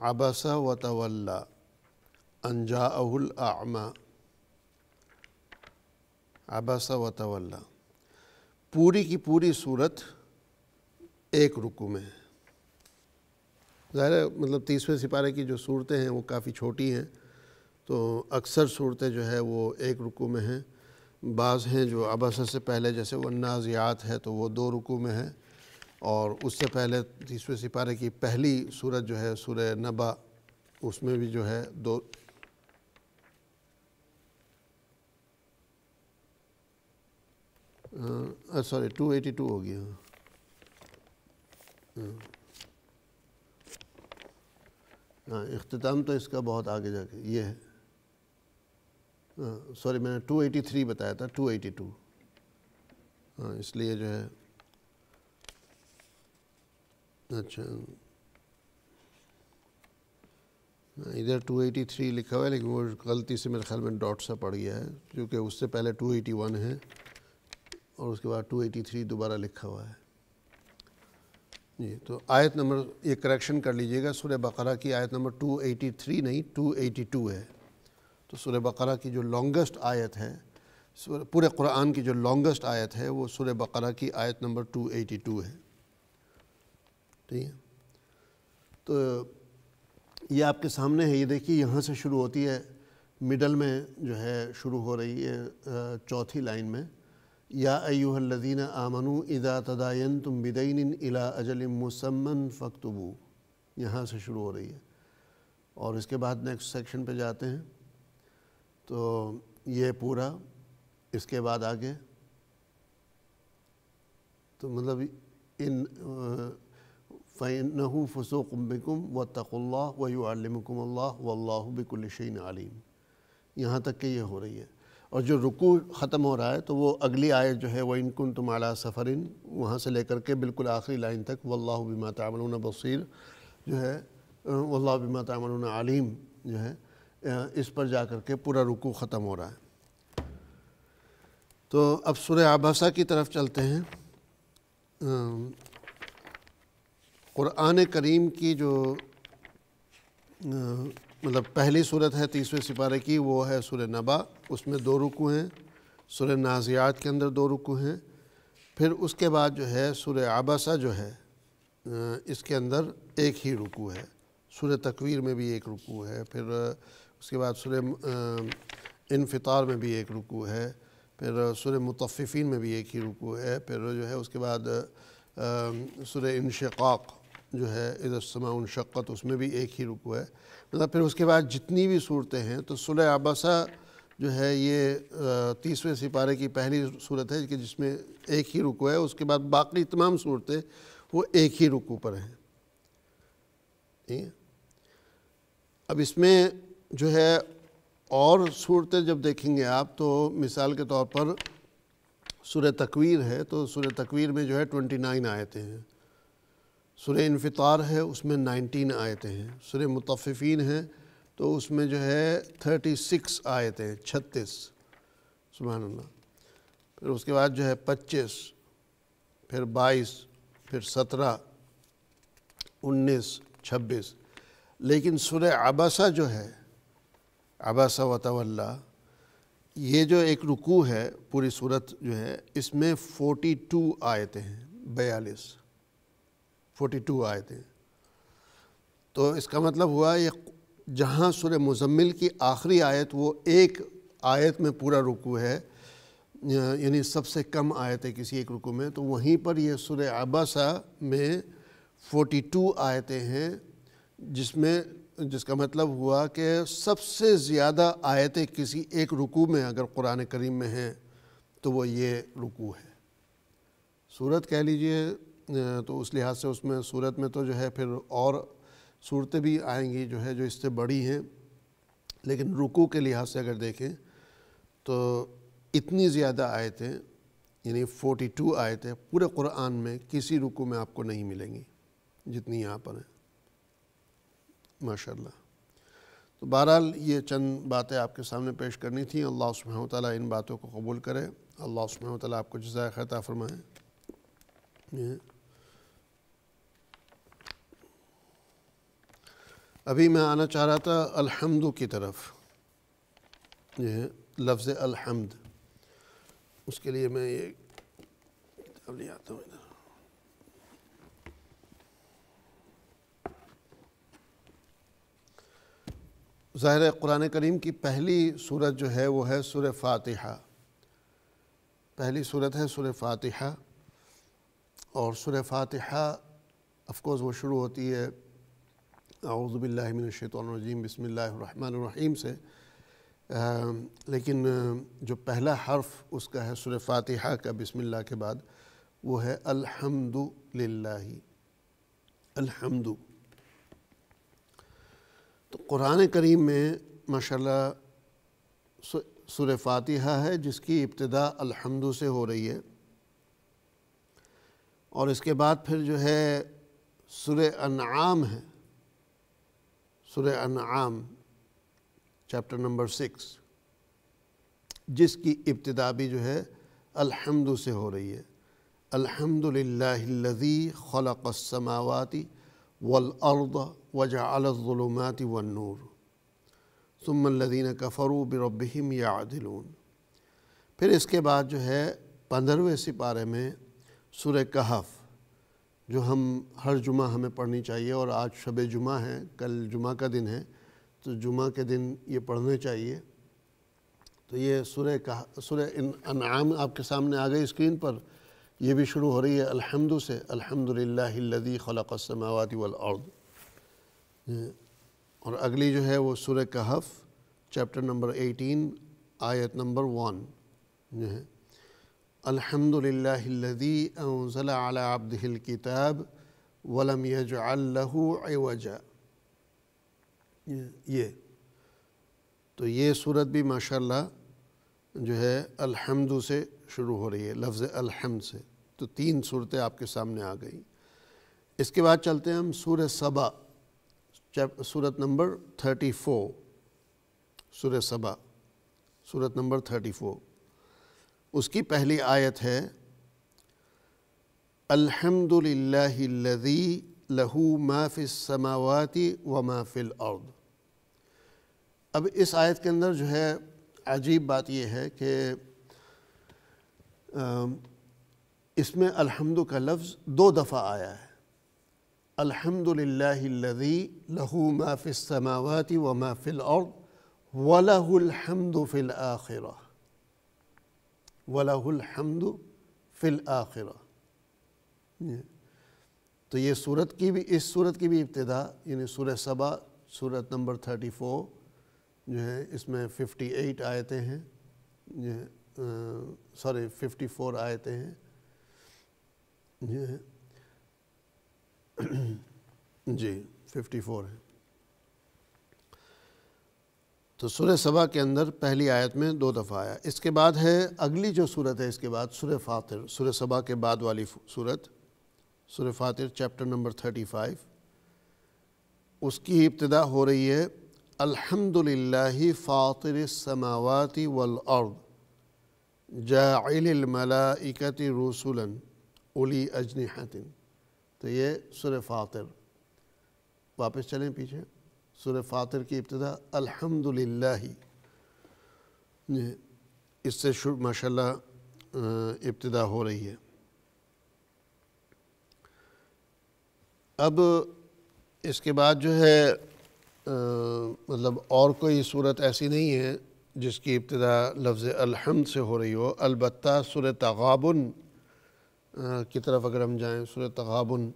عبسہ و طول انجا الاعمى۔ عبسہ و طول پوری کی پوری صورت ایک رکو میں ہے۔ ظاہر ہے مطلب تیسویں سپارے کی جو صورتیں ہیں وہ کافی چھوٹی ہیں، تو اکثر صورتیں جو ہے وہ ایک رکو میں ہیں۔ بعض ہیں جو ابسر سے پہلے، جیسے وہ نازیات ہے، تو وہ دو رکو میں ہے اور اس سے پہلے تیسویں سپارے کی پہلی صورت جو ہے سورہ نبا، اس میں بھی جو ہے دو سوری، ٹو ایٹی ٹو ہو گیا۔ ہاں اختتام تو اس کا بہت آگے جا کے یہ ہے۔ سوری، میں نے ٹو ایٹی تھری بتایا تھا، ٹو ایٹی ٹو۔ ہاں اس لیے جو ہے۔ اچھا۔ ادھر ٹو ایٹی تھری لکھا ہوا ہے، لیکن وہ غلطی سے میرے خیال میں ڈاٹ سا پڑ گیا ہے، کیونکہ اس سے پہلے ٹو ایٹی ون ہے۔ اور اس کے بعد ٹو ایٹی تھری دوبارہ لکھا ہوا ہے۔ جی تو آیت نمبر، یہ کریکشن کر لیجیے گا، سورہ بقرہ کی آیت نمبر ٹو ایٹی تھری نہیں ٹو ایٹی ٹو ہے۔ تو سورہ بقرہ کی جو لانگسٹ آیت ہے پورے قرآن کی جو لانگسٹ آیت ہے، وہ سورہ بقرہ کی آیت نمبر ٹو ایٹی ٹو ہے۔ ٹھیک ہے؟ تو یہ آپ کے سامنے ہے، یہ دیکھیے، یہاں سے شروع ہوتی ہے مڈل میں جو ہے، شروع ہو رہی ہے چوتھی لائن میں۔ یا ایوہ الذین آمنو اذا تداینتم بدین الى اجل مسمن فاکتبو۔ یہاں سے شروع ہو رہی ہے۔ اور اس کے بعد نیکسٹ سیکشن پہ جاتے ہیں۔ تو یہ پورا، اس کے بعد آگے۔ تو مطلب ان، فَإِنَّهُ فُسُوقٌ بِكُمْ وَاتَّقُوا اللَّهُ وَيُعَلِّمُكُمُ اللَّهُ وَاللَّهُ بِكُلِّ شَيْءٍ عَلِيمٌ۔ یہاں تک کہ یہ ہو رہی ہے۔ اور جو رکوع ختم ہو رہا ہے تو وہ اگلی آیت جو ہے وَإِن كُنْتُمْ عَلَى سَفَرٍ وہاں سے لے کر کے بالکل آخری لائن تک وَاللَّهُ بِمَا تَعْمَلُونَ بَصِيرٌ جو ہے وَاللَّهُ بِمَا تَعْمَلُونَ عَلِيمٌ جو ہے، اس پر جا کر کے پورا رکوع ختم ہو رہا ہے۔ تو اب سورہ عباسہ کی طرف چلتے ہیں۔ قرآن کریم کی جو مطلب پہلی صورت ہے تیسویں سپارے کی، وہ ہے سورہ نبا، اس میں دو رکو ہیں۔ سورہ نازیات کے اندر دو رکو ہیں۔ پھر اس کے بعد جو ہے سورہ عباسہ جو ہے اس کے اندر ایک ہی رکو ہے۔ سورہ تکویر میں بھی ایک رکو ہے۔ پھر اس کے بعد سورہ انفطار میں بھی ایک رکو ہے۔ پھر سورہ متففین میں بھی ایک ہی رکو ہے۔ پھر جو ہے، اس کے بعد سورہ انشقاق جو ہے عید السماء انشقت، اس میں بھی ایک ہی رکو ہے۔ پھر اس کے بعد جتنی بھی صورتیں ہیں، تو سورہ عباسہ جو ہے یہ تیسویں سپارے کی پہلی صورت ہے کہ جس میں ایک ہی رکو ہے، اس کے بعد باقی تمام صورتیں وہ ایک ہی رکو پر ہیں۔ ٹھیک ہے؟ اب اس میں جو ہے اور صورتیں جب دیکھیں گے آپ، تو مثال کے طور پر سورہ تکویر ہے، تو سورہ تکویر میں جو ہے ٹونٹی نائن آیتیں ہیں۔ سورہ انفطار ہے، اس میں نائنٹین آیتیں ہیں۔ سورہ متففین ہیں، تو اس میں جو ہے تھرٹی سکس آیتیں چھتیس۔ سبحان اللہ۔ پھر اس کے بعد جو ہے پچیس، پھر بائیس، پھر سترہ، انیس، چھبیس۔ لیکن سورہ عباسہ جو ہے، عباسہ و طلّہ یہ جو ایک رکوع ہے، پوری صورت جو ہے، اس میں فورٹی ٹو آیتیں ہیں، بیالیس۔ فورٹی ٹو آیتیں تو اس کا مطلب ہوا یہ جہاں سورہ مزمل کی آخری آیت وہ ایک آیت میں پورا رکو ہے یعنی سب سے کم آیت ہے کسی ایک رکو میں، تو وہیں پر یہ سورہ عباسہ میں فورٹی ٹو آیتیں ہیں، جس میں، جس کا مطلب ہوا کہ سب سے زیادہ آیتیں کسی ایک رکو میں اگر قرآن کریم میں ہیں، تو وہ یہ رکو ہے۔ صورت کہہ لیجیے تو اس لحاظ سے اس میں، صورت میں تو جو ہے پھر اور صورتیں بھی آئیں گی جو ہے، جو اس سے بڑی ہیں۔ لیکن رکو کے لحاظ سے اگر دیکھیں تو اتنی زیادہ آیتیں یعنی فورٹی ٹو آیتیں پورے قرآن میں کسی رکو میں آپ کو نہیں ملیں گی جتنی یہاں پر ہیں۔ ماشاءاللہ۔ تو بہرحال یہ چند باتیں آپ کے سامنے پیش کرنی تھیں۔ اللہ سبحانہ و تعالیٰ ان باتوں کو قبول کرے۔ اللہ سبحانہ و تعالیٰ آپ کو جزائے خطہ فرمائیں ابھی میں آنا چاہ رہا تھا الحمد کی طرف۔ یہ لفظ الحمد۔ اس کے لیے میں یہ کتاب لے آتا ہوں ادھر۔ ظاہر قرآن کریم کی پہلی صورت جو ہے وہ ہے سورہ فاتحہ۔ پہلی صورت ہے سورہ فاتحہ اور سورہ فاتحہ افکوز وہ شروع ہوتی ہے اعوذ باللہ من الشیطان الرجیم، بسم اللہ الرحمن الرحیم سے۔ لیکن جو پہلا حرف اس کا ہے سورہ فاتحہ کا بسم اللہ کے بعد، وہ ہے الحمد للہ الحمد۔ تو قرآن کریم میں ماشاءاللہ سورہ فاتحہ ہے، جس کی ابتدا الحمد سے ہو رہی ہے۔ اور اس کے بعد پھر جو ہے سورہ انعام ہے۔ سورہ انعام چیپٹر نمبر سکس جس کی ابتدا بھی جو ہے الحمد سے ہو رہی ہے۔ الحمد للہ الذی خلق السماوات والارض وجعل الظلمات والنور۔ ثم الذین کفروا بربہم یعدلون۔ پھر اس کے بعد جو ہے پندرہویں سپارے میں سورہ کہف۔ جو ہم ہر جمعہ ہمیں پڑھنی چاہیے اور آج شب جمعہ ہے، کل جمعہ کا دن ہے، تو جمعہ کے دن یہ پڑھنے چاہیے۔ تو یہ سورہ کہا سورہ انعام آپ کے سامنے آ گئی اسکرین پر۔ یہ بھی شروع ہو رہی ہے، الحمد سے الحمد للہ الذي خلق السماوات والارض۔ اور اگلی جو ہے وہ سورہ کہف، چیپٹر نمبر ایٹین، آیت نمبر ون۔ جو ہے۔ الحمد للہ الذي انزل على عبده الكتاب ولم يجعل له عوجا۔ یہ تو یہ صورت بھی ماشاءاللہ جو ہے الحمد سے شروع ہو رہی ہے، لفظ الحمد سے۔ تو تین صورتیں آپ کے سامنے آ گئی اس کے بعد چلتے ہیں ہم سورہ صبا صورت نمبر تھرٹی فور۔ سورہ صبا صورت نمبر تھرٹی فور۔ اس کی پہلی آیت ہے الحمد للہ الذی لہو ما فی السماوات و ما فی الارض. اب اس آیت کے اندر جو ہے، عجیب بات یہ ہے کہ اس میں الحمد کا لفظ دو دفعہ آیا ہے۔ الحمد للہ الذی لہو ما فی السماوات و ما فی الارض وَلَهُ الْحَمْدُ فِي الْآخِرَةِ وَلَهُ الْحَمْدُ فِي الْآخِرَةِ تو یہ صورت کی بھی، اس صورت کی بھی ابتدا یعنی سورہ سبا صورت نمبر تھرٹی فور، جو ہے، اس میں ففٹی ایٹ آیتیں ہیں سوری ففٹی فور آیتیں ہیں۔ (clears throat) جی ففٹی فور ہیں۔ تو سورہ سبا کے اندر پہلی آیت میں دو دفعہ آیا۔ اس کے بعد ہے اگلی جو صورت ہے، اس کے بعد سورہ فاطر سورہ سبا کے بعد والی صورت۔ سورہ فاطر چیپٹر نمبر تھرٹی فائیو۔ اس کی ابتدا ہو رہی ہے الحمد للہ فاطر السماوات والارض جاعل الملائکت رسولا اولی اجنحت تو یہ سورہ فاطر واپس چلیں پیچھے۔ سورہ فاطر کی ابتدا الحمد للہ اس سے ماشاء اللہ ابتدا ہو رہی ہے۔ اب اس کے بعد جو ہے مطلب اور کوئی صورت ایسی نہیں ہے جس کی ابتدا لفظ الحمد سے ہو رہی ہو۔ البتہ سورہ تغابن کی طرف اگر ہم جائیں، سورہ تغابن۔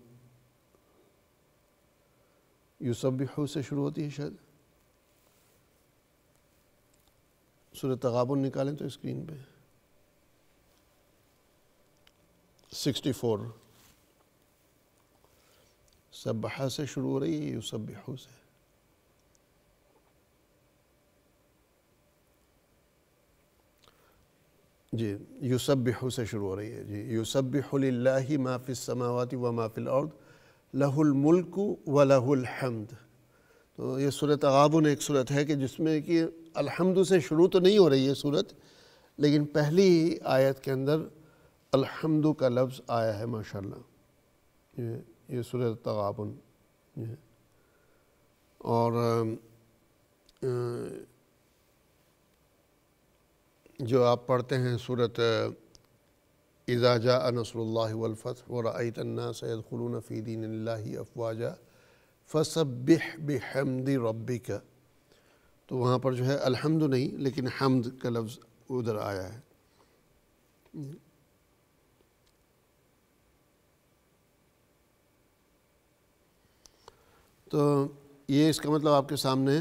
یوسبحو سے شروع ہوتی ہے شاید۔ سورہ تغابن نکالیں تو اسکرین پہ۔ Sixty four. سبحہ سے شروع ہو رہی ہے یوسبحو سے۔ جی یوسبحو سے شروع ہو رہی ہے۔ جی یوسبح للہ ما فی السماوات و ما فی الارض۔ لہ الملک و لہ الحمد۔ تو یہ صورت تغابن ایک صورت ہے کہ جس میں کہ الحمد سے شروع تو نہیں ہو رہی ہے صورت لیکن پہلی آیت کے اندر الحمد کا لفظ آیا ہے، ماشاءاللہ۔ یہ یہ صورت تغابن اور جو آپ پڑھتے ہیں صورت اذا جاء نصر اللہ والفتح ورأیت الناس يدخلون فی دین اللہ افواجا فسبح بحمد ربک۔ تو وہاں پر جو ہے الحمد نہیں، لیکن حمد کا لفظ ادھر آیا ہے۔ تو یہ اس کا مطلب آپ کے سامنے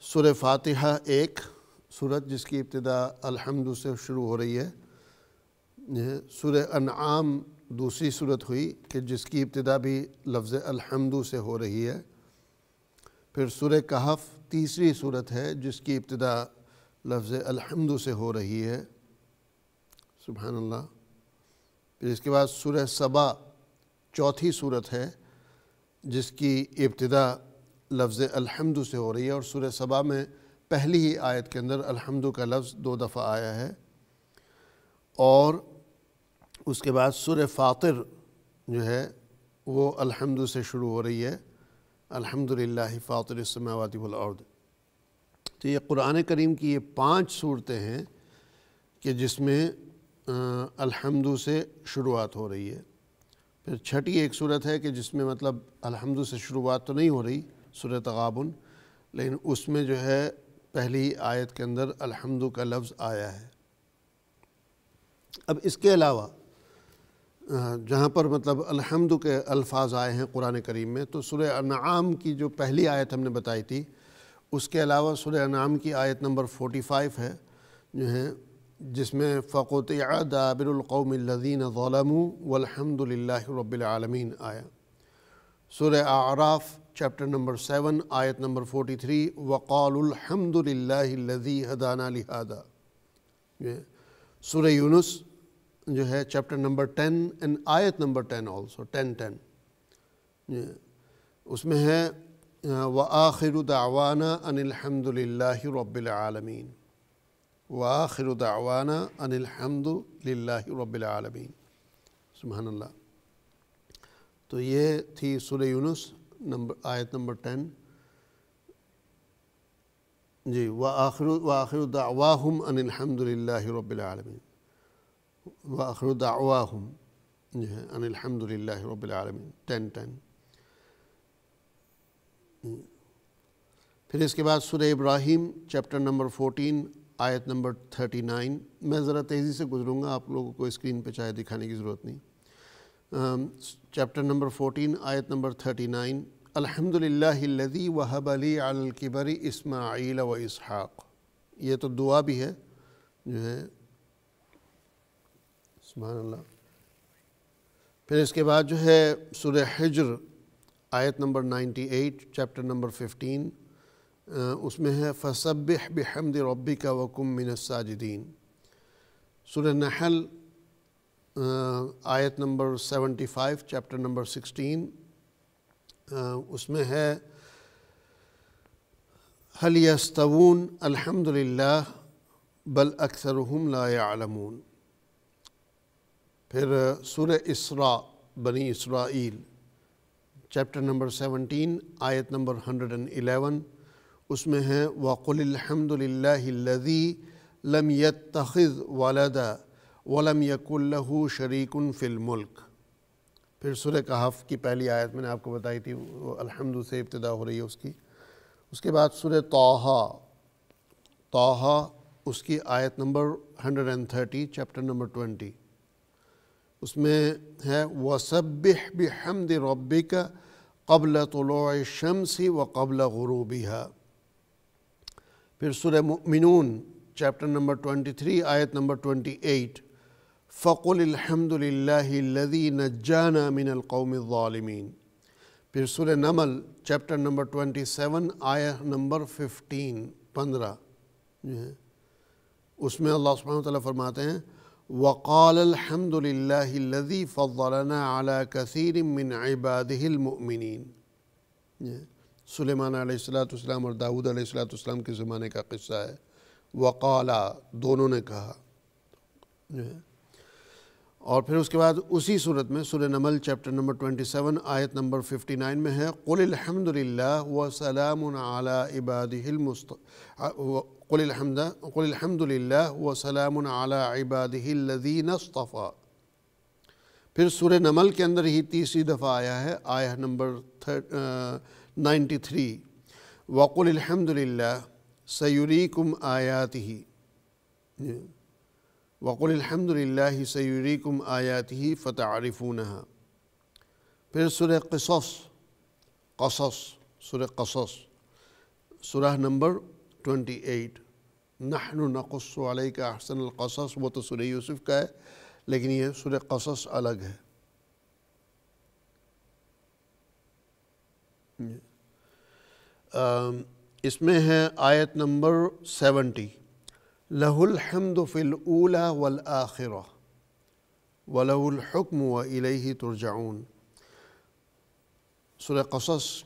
سورہ فاتحہ ایک صورت جس کی ابتدا الحمد سے شروع ہو رہی ہے۔ سورہ انعام دوسری صورت ہوئی کہ جس کی ابتدا بھی لفظ الحمد سے ہو رہی ہے۔ پھر سورہ کہف تیسری صورت ہے جس کی ابتدا لفظ الحمد سے ہو رہی ہے۔ سبحان اللہ۔ پھر اس کے بعد سورہ صبا چوتھی صورت ہے جس کی ابتدا لفظ الحمد سے ہو رہی ہے اور سورہ صبا میں پہلی ہی آیت کے اندر الحمد کا لفظ دو دفعہ آیا ہے۔ اور اس کے بعد سورہ فاطر جو ہے وہ الحمد سے شروع ہو رہی ہے۔ الحمد للہ فاطر السماوات والارض۔ تو یہ قرآن کریم کی یہ پانچ صورتیں ہیں کہ جس میں الحمد سے شروعات ہو رہی ہے۔ پھر چھٹی ایک صورت ہے کہ جس میں مطلب الحمد سے شروعات تو نہیں ہو رہی، سورہ تغابن، لیکن اس میں جو ہے پہلی آیت کے اندر الحمد کا لفظ آیا ہے۔ اب اس کے علاوہ جہاں پر مطلب الحمد کے الفاظ آئے ہیں قرآن کریم میں، تو سورہ انعام کی جو پہلی آیت ہم نے بتائی تھی، اس کے علاوہ سورہ انعام کی آیت نمبر 45 ہے، جو ہے، جس میں فقوط دابر القوم الذین ظلموا والحمد للہ رب العالمین آیا سورہ اعراف چیپٹر نمبر سیون آیت نمبر 43 وقال الحمد للہ الذی حدانا لہذا سورہ یونس جو ہے چیپٹر نمبر ٹین اینڈ آیت number ten also ten ten. اس میں ہے، وآخر دعوانا ان الحمد للہ رب العالمین۔ وآخر دعوانا ان الحمد للہ رب العالمین۔ سبحان اللہ۔ تو یہ تھی سورہ یونس نمبر، آیت نمبر ٹین۔ جی وآخر وآخر دعواہم ان الحمد للہ رب العالمین۔ وآخر دعواہم، جو ہے، ان الحمد للہ رب العالمین، ٹین ٹین۔ پھر اس کے بعد سورہ ابراہیم، چیپٹر نمبر فورٹین، آیت نمبر تھرٹی نائن۔ میں ذرا تیزی سے گزروں گا، آپ لوگوں کو اسکرین پہ چاہے دکھانے کی ضرورت نہیں۔ چیپٹر نمبر فورٹین، آیت نمبر تھرٹی نائن۔ الحمد للہ الذي وحب علی الکبری اسماعیل و اسحاق۔ یہ تو دعا بھی ہے، جو ہے سبحان اللہ۔ پھر اس کے بعد جو ہے سورہ حجر، آیت number ninety eight, chapter number fifteen اس میں ہے فصبح بحمد ربی کا وکم من الساجدین۔ سورہ نحل آیت number seventy five, chapter number sixteen اس میں ہے حل الحمد للہ بل اکثرهم لا يعلمون۔ پھر سورہ اسراء، بنی اسرائیل، چیپٹر نمبر سیونٹین، آیت نمبر ہنڈریڈ اینڈ الیون، اس میں ہے، وَقُلِ الْحَمْدُ لِلَّهِ الَّذِي لَمْ يَتَّخِذْ وَلَدَ وَلَمْ يَكُلْ لَهُ شَرِيكٌ فِي الْمُلْكِ۔ پھر سورہ کہف کی پہلی آیت میں نے آپ کو بتائی تھی، وہ الحمد سے ابتدا ہو رہی ہے اس کی۔ اس کے بعد سورہ توحہ توحہ اس کی آیت number hundred and thirty, chapter number twenty. اس میں ہے، وَسَبِّحْ بِحَمْدِ رَبِّكَ قبل طلوع الشمس و قبل غروبها۔ پھر سورہ مؤمنون، چیپٹر نمبر 23 آیت نمبر 28 فقل الحمد للہ الذي نجانا من القوم الظالمین پھر سورہ نمل، چیپٹر نمبر 27 آیت نمبر 15 پندرہ۔ اس میں اللہ سبحانہ وتعالی فرماتے ہیں وقال الحمد للہ الذي فضلنا على كثير من عباده المؤمنین جی. سلیمان علیہ السلام والسلام اور داود علیہ السلام والسلام کے زمانے کا قصہ ہے. وقالا دونوں نے کہا. جی. اور پھر اس کے بعد اسی صورت میں سورہ نمل چیپٹر نمبر 27 آیت نمبر 59 میں ہے. قل الحمد للہ وسلام علی عباده المست قل الحمد قل الحمد للہ وسلام علی عباده الذین اصطفى. پھر سورہ نمل کے اندر ہی تیسری دفعہ آیا ہے آیہ نمبر 93 وقل الحمد للہ سیوریکم آیاته وقل الحمد للہ سیوریکم آیاته فتعرفونها. پھر سورہ قصص قصص، سورہ قصص. سورہ نمبر 28 نحن نقص عليك أحسن القصص وہ تو سورہ یوسف کا ہے لیکن یہ سورہ قصص الگ ہے اس میں ہے آیت نمبر 70 لَهُ الْحَمْدُ فِي الْأُولَى وَالْآخِرَةِ. وَلَهُ الْحُكْمُ وَإِلَيْهِ تُرْجَعُونَ. سورة قصص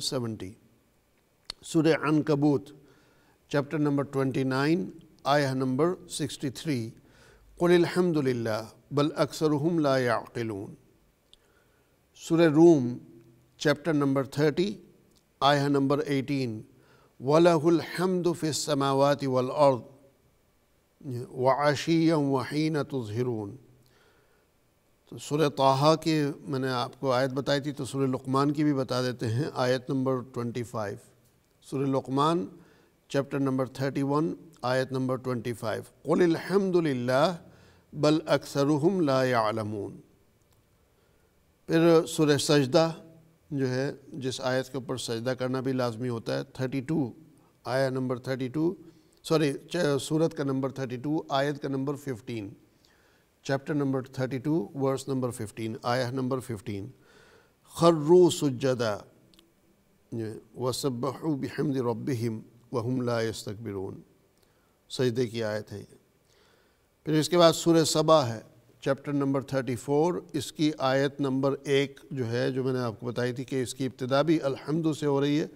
70 سورہ عنکبوت، چیپٹر نمبر 29 آیہ نمبر 63 قل الحمد للہ بل اکثرهم لا يعقلون۔ سورہ روم، چیپٹر نمبر 30 آیہ نمبر 18 وَلَهُ الْحَمْدُ فِي السَّمَاوَاتِ وَالْأَرْضِ وَعَشِيًا وَحِينَ تُظْهِرُونَ۔ تو سورہ طاہا کی میں نے آپ کو آیت بتائی تھی، تو سورہ لقمان کی بھی بتا دیتے ہیں، آیت نمبر 25 سورہ لقمان، چیپٹر نمبر تھرٹی ون، آیت نمبر ٹوینٹی فائیو۔ قل الحمد للہ بل اکثرهم لا يعلمون۔ پھر سورہ سجدہ جو ہے، جس آیت کے اوپر سجدہ کرنا بھی لازمی ہوتا ہے، تھرٹی ٹو آیا نمبر تھرٹی ٹو۔ سوری، سورت کا نمبر تھرٹی ٹو، آیت کا number fifteen chapter number thirty two, verse number fifteen آیا نمبر ففٹین خرو سجدہ وصبحوا بحمد ربهم وهم لا يستكبرون۔ سجدے کی آیت ہے۔ پھر اس کے بعد سورہ صبا ہے، چیپٹر نمبر تھرٹی فور۔ اس کی آیت نمبر ایک جو ہے، جو میں نے آپ کو بتائی تھی کہ اس کی ابتدا بھی الحمد سے ہو رہی ہے،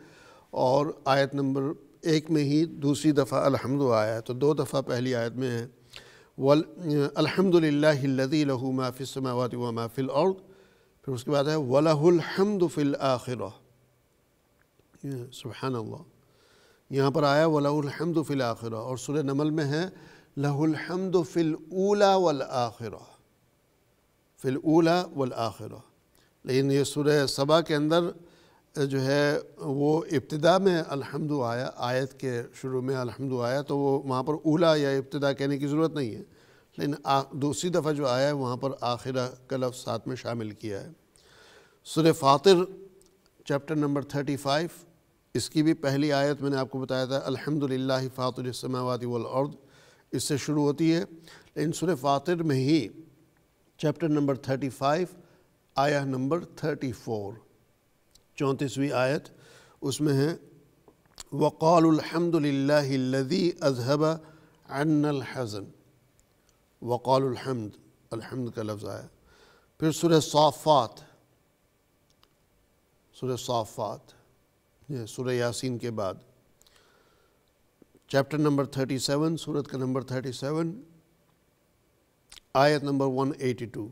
اور آیت نمبر ایک میں ہی دوسری دفعہ الحمد آیا ہے۔ تو دو دفعہ پہلی آیت میں ہے۔ الحمد للہ الذي له ما في السماوات وما في الارض۔ پھر اس کے بعد ہے، وَلَهُ الْحَمْدُ فِي الْآخِرَةِ سبحان اللہ۔ یہاں پر آیا وَلَهُ الْحَمْدُ فِي الْآخِرَةِ اور سورہ نمل میں ہے لَهُ الْحَمْدُ فِي الْأُولَى وَالْآخِرَةِ فِي الْأُولَى وَالْآخِرَةِ لیکن یہ سورہ سبا کے اندر جو ہے وہ ابتدا میں الحمد آیا، آیت کے شروع میں الحمد آیا تو وہ وہاں پر اولا یا ابتدا کہنے کی ضرورت نہیں ہے۔ لیکن دوسری دفعہ جو آیا ہے وہاں پر آخرہ کا لفظ ساتھ میں شامل کیا ہے۔ سر فاطر چیپٹر نمبر تھرٹی فائیو۔ اس کی بھی پہلی آیت میں نے آپ کو بتایا تھا الحمد للہ فاطر السماوات والارض، اس سے شروع ہوتی ہے۔ لیکن سر فاطر میں ہی چیپٹر نمبر تھرٹی فائیو آیا نمبر تھرٹی فور، چونتیسویں آیت، اس میں ہے، وقال الحمد للہ الذي اذهب عنا الحزن۔ وقال الحمد الحمد کا لفظ آیا۔ پھر سورہ صافات سورہ صافات یہ سورہ یاسین کے بعد۔ چیپٹر نمبر تھرٹی سیون سورت کا نمبر تھرٹی سیون آیت نمبر ون ایٹی ٹو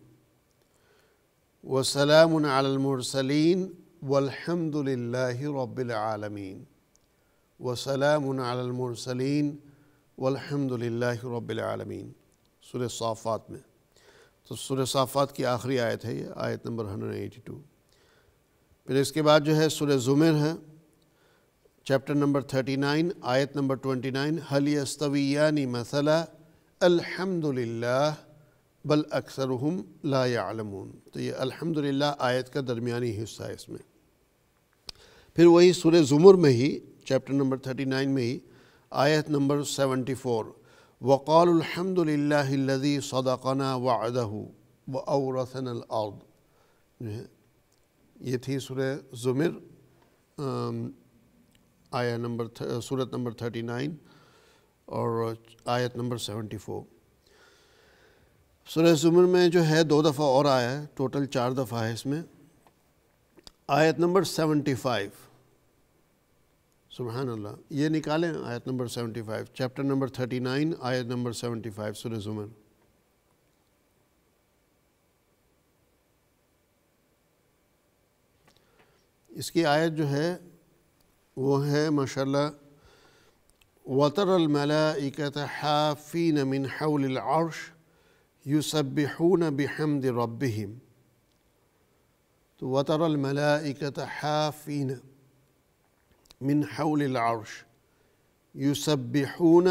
وسلام علی المرسلین والحمد للہ رب العالمین وسلام علی المرسلین والحمد للہ رب العالمین سورہ صافات میں۔ تو سورہ صافات کی آخری آیت ہے یہ، آیت نمبر 182 پھر اس کے بعد جو ہے سورہ زمر ہے۔ چیپٹر نمبر 39 آیت نمبر 29 حل یستویانی مثلا الحمد للہ بل اکثرهم لا يعلمون تو یہ الحمد للہ آیت کا درمیانی حصہ ہے اس میں پھر وہی سورہ زمر میں ہی چیپٹر نمبر 39 میں ہی آیت نمبر 74 وقال الحمد للہ الذي صدقنا وعده وأورثنا الأرض یہ تھی سورہ زمر آیا نمبر صورت نمبر 39 اور آیت نمبر 74 سورہ زمر میں جو ہے دو دفعہ اور آیا ہے، ٹوٹل چار دفعہ ہے اس میں۔ آیت نمبر 75 سبحان اللہ، یہ نکالیں آیت number seventy five. Chapter number thirty nine, آیت نمبر سیونٹی فائیو، سورہ زمر۔ اس کی آیت جو ہے وہ ہے ماشاءاللہ وَتَرَ الْمَلَائِكَةَ حَافِينَ مِنْ حَوْلِ الْعَرْشِ يُسَبِّحُونَ بِحَمْدِ رَبِّهِمْ. تو وَتَرَ الْمَلَائِكَةَ حَافِينَ مِنْ حَوْلِ الْعَرْشِ يُسَبِّحُونَ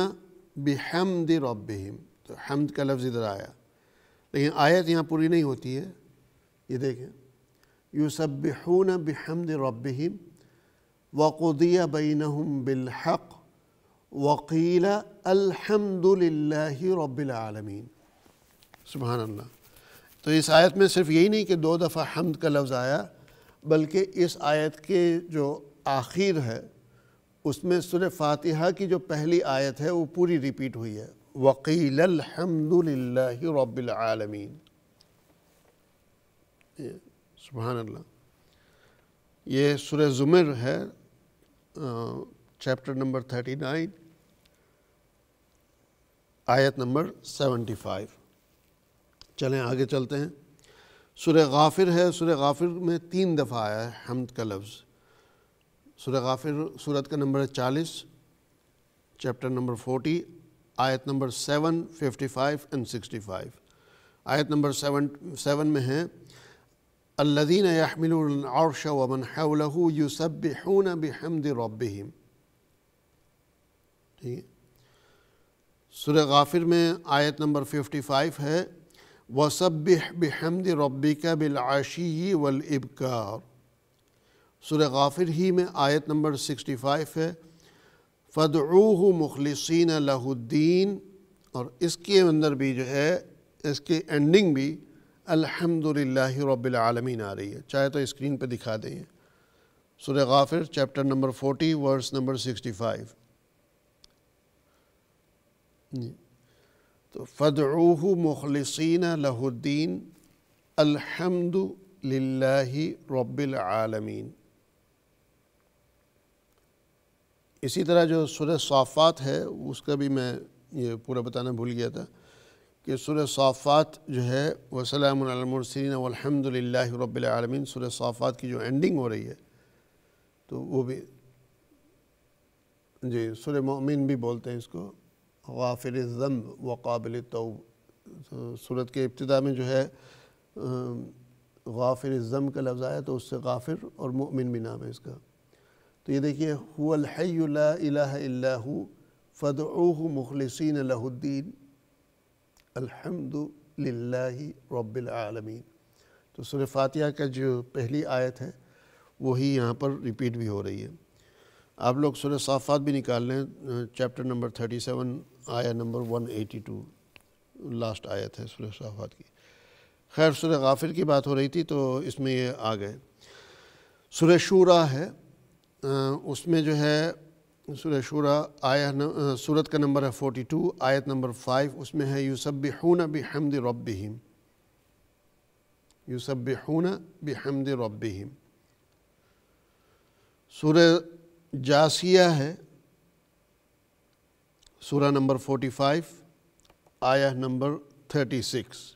بِحَمْدِ رَبِّهِمْ. تو حمد کا لفظ ادھر آیا۔ لیکن آیت یہاں پوری نہیں ہوتی ہے۔ یہ دیکھیں۔ يُسَبِّحُونَ بِحَمْدِ رَبِّهِمْ وقضی بینہم بالحق وقیل الحمد للہ رب العالمین۔ سبحان اللہ تو اس آیت میں صرف یہی نہیں کہ دو دفعہ حمد کا لفظ آیا، بلکہ اس آیت کے جو آخر ہے، اس میں سورہ فاتحہ کی جو پہلی آیت ہے، وہ پوری ریپیٹ ہوئی ہے۔ وقیل الحمد للہ رب العالمین۔ سبحان اللہ یہ سورہ زمر ہے چیپٹر نمبر تھرٹی نائن آیت نمبر سیونٹی فائیو چلیں آگے چلتے ہیں۔ سورہ غافر ہے، سورہ غافر میں تین دفعہ آیا ہے حمد کا لفظ۔ سورہ غافر صورت کا نمبر ہے چالیس چیپٹر نمبر فورٹی آیت number seven fifty five and sixty five آیت نمبر سیون سیون میں ہے الذین یحملون العرش ومن حوله یسبحون بحمد ربهم. ٹھیک ہے؟ سورہ غافر میں آیت نمبر ففٹی فائیو ہے وَصَبِّحْ بِحَمْدِ رَبِّكَ بِالْعَشِيِّ وَالْإِبْكَارِ. سورہ غافر ہی میں آیت نمبر سکسٹی فائیو ہے فَدْعُوهُ مُخْلِصِينَ لَهُ الدِّينَ. اور اس کے اندر بھی جو ہے، اس کے اینڈنگ بھی الحمدللہ رب العالمین آ رہی ہے۔ چاہے تو اسکرین پہ دکھا دیں۔ سورہ Ghafir chapter number forty, verse number sixty five. جی۔ تو فدعوہ مخلصین لہ الدین الحمد للہ رب العالمین۔ اسی طرح جو سورہ صافات ہے، اس کا بھی میں یہ پورا بتانا بھول گیا تھا۔ کہ سورہ صافات جو ہے، وسلام المرسلین والحمد للہ رب العالمین سورہ صافات کی جو اینڈنگ ہو رہی ہے، تو وہ بھی جی سورہ مؤمن بھی بولتے ہیں اس کو غافر الذنب وقابل التوب۔ صورت کے ابتدا میں جو ہے غافر الذنب کا لفظ آیا تو اس سے غافر اور مؤمن بھی نام ہے اس کا۔ تو یہ دیکھیے، هو الحی لا الہ الا ہو فدعوه مخلصین لہ الدین الحمد للہ رب العالمین۔ تو سورہ فاتحہ کا جو پہلی آیت ہے، وہی یہاں پر ریپیٹ بھی ہو رہی ہے۔ آپ لوگ سورہ صافات بھی نکال لیں چیپٹر نمبر تھرٹی سیون آیا number one eighty two last آیت ہے سورہ صافات کی۔ خیر، سورہ غافر کی بات ہو رہی تھی تو اس میں یہ آ گئے۔ سورہ شورہ ہے، اس میں جو ہے سورہ شورہ آیا سورت کا نمبر ہے فورٹی ٹو، آیت نمبر فائیو، اس میں ہے یوسبحون بحمد ربہم۔ یوسبحون بحمد ربہم۔ سورہ جاسیہ ہے، سورہ نمبر فورٹی فائیو آیا نمبر تھرٹی سکس۔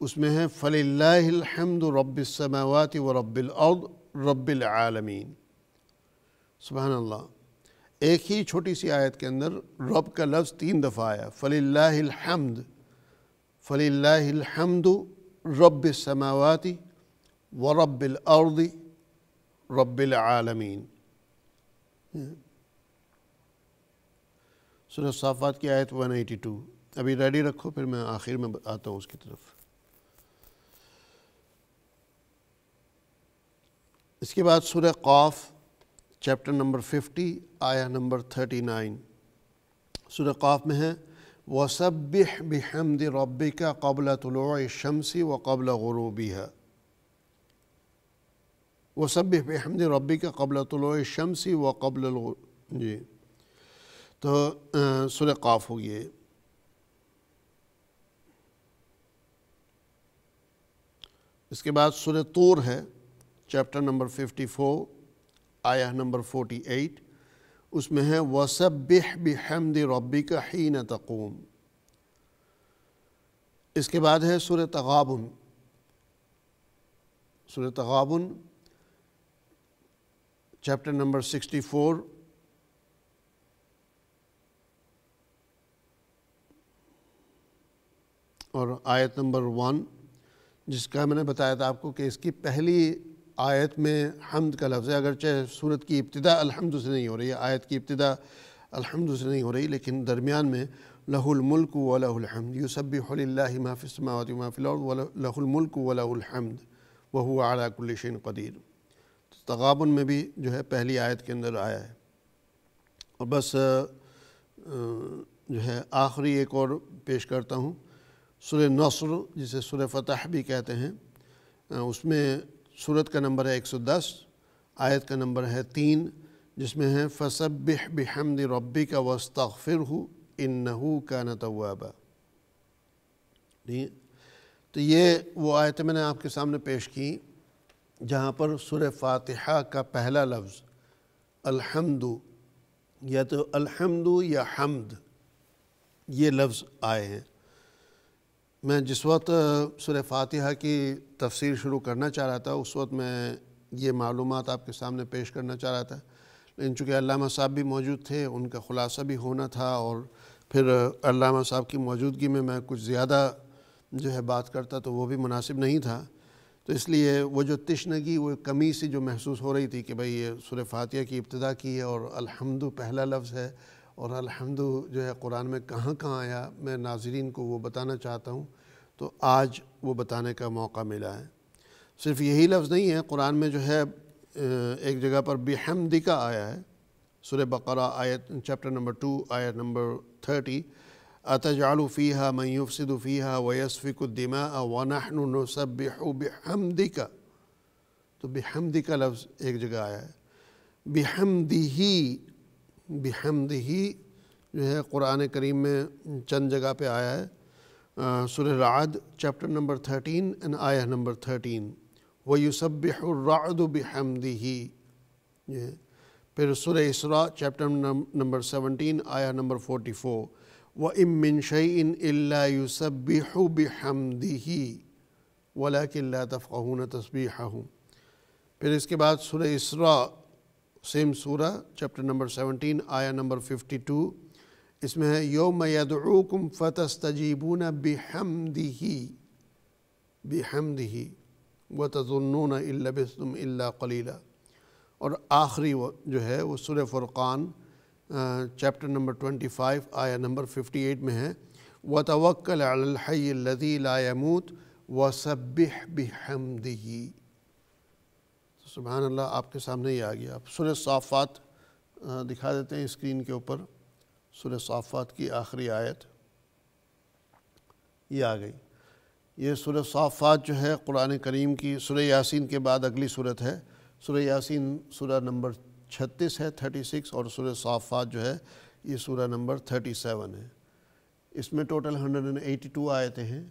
اس میں ہے فلی اللہ الحمد رب السماوات و رب الارض رب العالمین سبحان اللہ۔ ایک ہی چھوٹی سی آیت کے اندر رب کا لفظ تین دفعہ آیا فلی اللہ الحمد فلی اللہ الحمد، رب السماوات و رب الارض رب العالمین سورہ صافات کی آیت 182 ابھی ریڈی رکھو، پھر میں آخر میں آتا ہوں اس کی طرف۔ اس کے بعد سورہ قاف چیپٹر نمبر 50 آیا نمبر 39 سورہ قاف میں ہے، وَسَبِّحْ بِحَمْدِ رَبِّكَ قَبْلَ طُلُوعِ الشَّمْسِ وَقَبْلَ غُرُوبِهَا۔ وَسَبِّحْ بِحَمْدِ رَبِّكَ قَبْلَ طُلُوعِ الشَّمْسِ وَقَبْلَ الغروب جی۔ تو سورہ قاف ہو گئے اس کے بعد سورہ طور ہے، چیپٹر نمبر ففٹی فور۔ آیا نمبر فورٹی ایٹ اس میں ہے، وَسَبِّحْ بِحَمْدِ رَبِّكَ حِينَ تَقُومِ۔ اس کے بعد ہے سورہ تغابن۔ سورہ تغابن چیپٹر نمبر سکسٹی فور اور آیت نمبر ون جس کا میں نے بتایا تھا آپ کو کہ اس کی پہلی آیت میں حمد کا لفظ ہے، اگرچہ صورت کی ابتدا الحمد سے نہیں ہو رہی ہے، آیت کی ابتدا الحمد سے نہیں ہو رہی، لیکن درمیان میں لہ الملک و لہ الحمد یوسبح للہ ما فی السماوات و ما فی الارض لہ الملک و لہ الحمد وهو علی کل شین قدیر۔ تغابن میں بھی جو ہے پہلی آیت کے اندر آیا ہے۔ اور بس جو ہے آخری ایک اور پیش کرتا ہوں۔ سورہ نصر، جسے سورہ فتح بھی کہتے ہیں اس میں صورت کا نمبر ہے ایک سو دس، آیت کا نمبر ہے تین، جس میں ہے فصبح بحمد ربی کا وسطر ہو ان نحو کا نتوابہ تو یہ وہ آیتیں میں جس وقت سورہ فاتحہ کی تفسیر شروع کرنا چاہ رہا تھا، اس وقت میں یہ معلومات آپ کے سامنے پیش کرنا چاہ رہا تھا۔ لیکن چونکہ علامہ صاحب بھی موجود تھے، ان کا خلاصہ بھی ہونا تھا اور پھر علامہ صاحب کی موجودگی میں میں کچھ زیادہ جو ہے بات کرتا تو وہ بھی مناسب نہیں تھا۔ تو تو اس لیے وہ جو تشنگی، وہ کمی سی جو محسوس ہو رہی تھی کہ بھئی یہ سورہ فاتحہ کی ابتدا کی ہے اور الحمد پہلا لفظ ہے اور الحمد جو ہے قرآن میں کہاں کہاں آیا، میں ناظرین کو وہ بتانا چاہتا ہوں۔ تو آج وہ بتانے کا موقع ملا ہے۔ صرف یہی لفظ نہیں ہے، قرآن میں جو ہے ایک جگہ پر بحمدکا آیا ہے۔ سورہ بقرہ آیت، چیپٹر نمبر ٹو آیت نمبر تھرٹی۔ اتجعل فيها من يفسد فيها ويسفك الدماء ونحن نسبح بحمدك۔ تو بحمدك لفظ ایک جگہ آیا ہے۔ بحمدہی بحمدہی جو ہے قرآن کریم میں چند جگہ پہ آیا ہے۔ سورہ Raad chapter number thirteen and آیہ نمبر تھرٹین۔ وَيُسَبِّحُ الرَّعْدُ بِحَمْدِهِ۔ یہ پھر سورہ اسراء چیپٹر نمبر سیونٹین آیہ نمبر فورٹی فور۔ وَإِن مِّن شَيْءٍ إِلَّا يُسَبِّحُ بِحَمْدِهِ۔ وَلَكِنْ لَا تَفْقَهُونَ تَسْبِيحَهُ۔ پھر اس کے بعد سورہ اسراء سیم سورہ چیپٹر نمبر سیونٹین آیا نمبر ففٹی ٹو اس میں ہے، یوم یدعوکم فتستجیبون بحمدہی. بحمدہی. وتظنون إِلَّا بِسْتُمْ إِلَّا قَلِيلًا. اور آخری جو ہے، وہ سورہ فرقان چیپٹر نمبر 25 آیا نمبر 58 میں ہے وَتَوَكَّلْ عَلَى الْحَيِّ الَّذِي لَا يَمُوتْ وَسَبِّحْ بِحَمْدِهِ. سبحان اللہ، آپ کے سامنے ہی آ گیا۔ آپ سورہ صافات دکھا دیتے ہیں اسکرین کے اوپر۔ سورہ صافات کی آخری آیت۔ یہ آ گئی۔ یہ سورہ صافات جو ہے، قرآن کریم کی، سورہ یاسین کے بعد اگلی صورت ہے۔ سورہ یاسین سورہ نمبر چھتیس ہے، تھرٹی سکس، اور سورہ صافات جو ہے، یہ سورہ نمبر تھرٹی سیون ہے۔ اس میں total hundred and eighty two آیتیں ہیں۔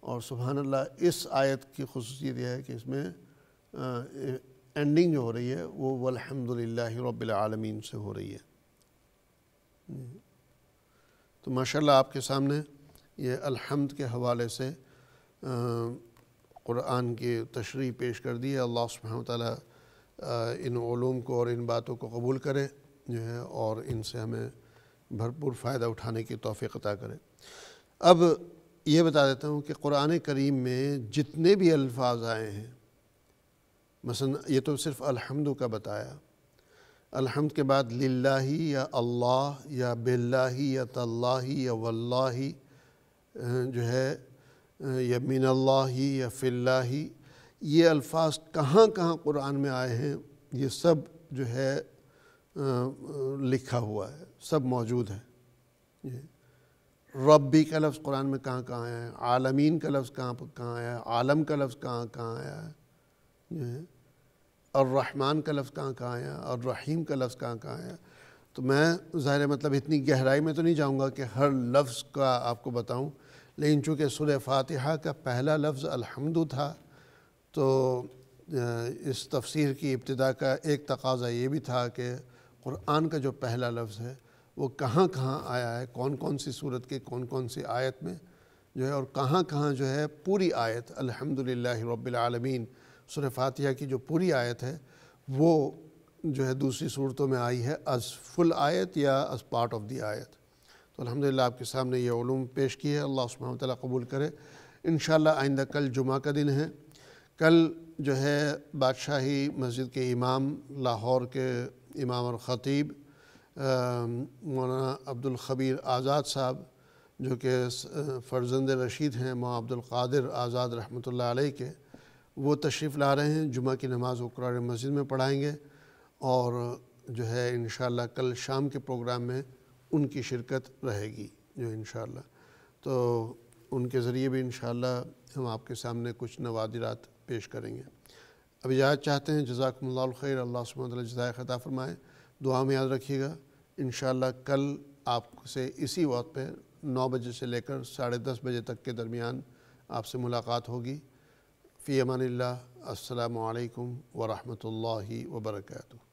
اور سبحان اللہ، اس آیت کی خصوصیت یہ ہے کہ اس میں اینڈنگ جو ہو رہی ہے، وہ والحمد للہ رب العالمین سے ہو رہی ہے۔ تو ماشاءاللہ آپ کے سامنے یہ الحمد کے حوالے سے قرآن کی تشریح پیش کر دی ہے۔ اللہ سبحانہ وتعالی ان علوم کو اور ان باتوں کو قبول کرے، جو ہے، اور ان سے ہمیں بھرپور فائدہ اٹھانے کی توفیق عطا کرے۔ اب یہ بتا دیتا ہوں کہ قرآن کریم میں جتنے بھی الفاظ آئے ہیں مثلا یہ تو صرف الحمد کا بتایا۔ الحمد کے بعد للہ یا اللہ یا باللہ یا تاللہ یا واللہ، جو ہے، یا من اللہ یا فی اللہ۔ یہ الفاظ کہاں کہاں قرآن میں آئے ہیں، یہ سب جو ہے، لکھا ہوا ہے، سب موجود ہے ربی کا لفظ قرآن میں کہاں کہاں آیا ہے، عالمین کا لفظ کہاں کہاں آیا ہے، عالم کا لفظ کہاں کہاں آیا ہے۔ الرحمن کا لفظ کہاں کہاں آیا الرحیم کا لفظ کہاں کہاں آیا تو میں ظاہر مطلب اتنی گہرائی میں تو نہیں جاؤں گا کہ ہر لفظ کا آپ کو بتاؤں، لیکن چونکہ سورہ فاتحہ کا پہلا لفظ الحمد تھا، تو اس تفسیر کی ابتدا کا ایک تقاضا یہ بھی تھا کہ قرآن کا جو پہلا لفظ ہے وہ کہاں کہاں آیا ہے، کون کون سی صورت کے کون کون سی آیت میں جو ہے اور کہاں کہاں جو ہے پوری آیت الحمدللہ رب العالمین سورہ فاتحہ کی جو پوری آیت ہے، وہ جو ہے دوسری صورتوں میں آئی ہے از فل آیت یا از پارٹ آف دی آیت۔ تو الحمدللہ آپ کے سامنے یہ علوم پیش کی ہے اللہ سبحانہ و تعالیٰ قبول کرے۔ انشاءاللہ آئندہ کل جمعہ کا دن ہے۔ کل جو ہے بادشاہی مسجد کے امام، لاہور کے امام اور خطیب مولانا عبد الخبیر آزاد صاحب، جو کہ فرزند رشید ہیں مولانا عبد القادر آزاد رحمۃ اللہ علیہ کے۔ وہ تشریف لا رہے ہیں، جمعہ کی نماز و قرآن مسجد میں پڑھائیں گے اور جو ہے انشاءاللہ کل شام کے پروگرام میں ان کی شرکت رہے گی جو انشاءاللہ۔ تو ان کے ذریعے بھی انشاءاللہ ہم آپ کے سامنے کچھ نوادرات پیش کریں گے۔ اب اجازت چاہتے ہیں، جزاکم اللہ الخیر اللہ سبحانہ وتعالی جزائے خطا فرمائے۔ دعا میں یاد رکھیے گا، انشاءاللہ کل آپ سے اسی وقت پہ نو بجے سے لے کر ساڑھے دس بجے تک کے درمیان آپ سے ملاقات ہوگی۔ في أمان الله. السلام عليكم ورحمة الله وبركاته.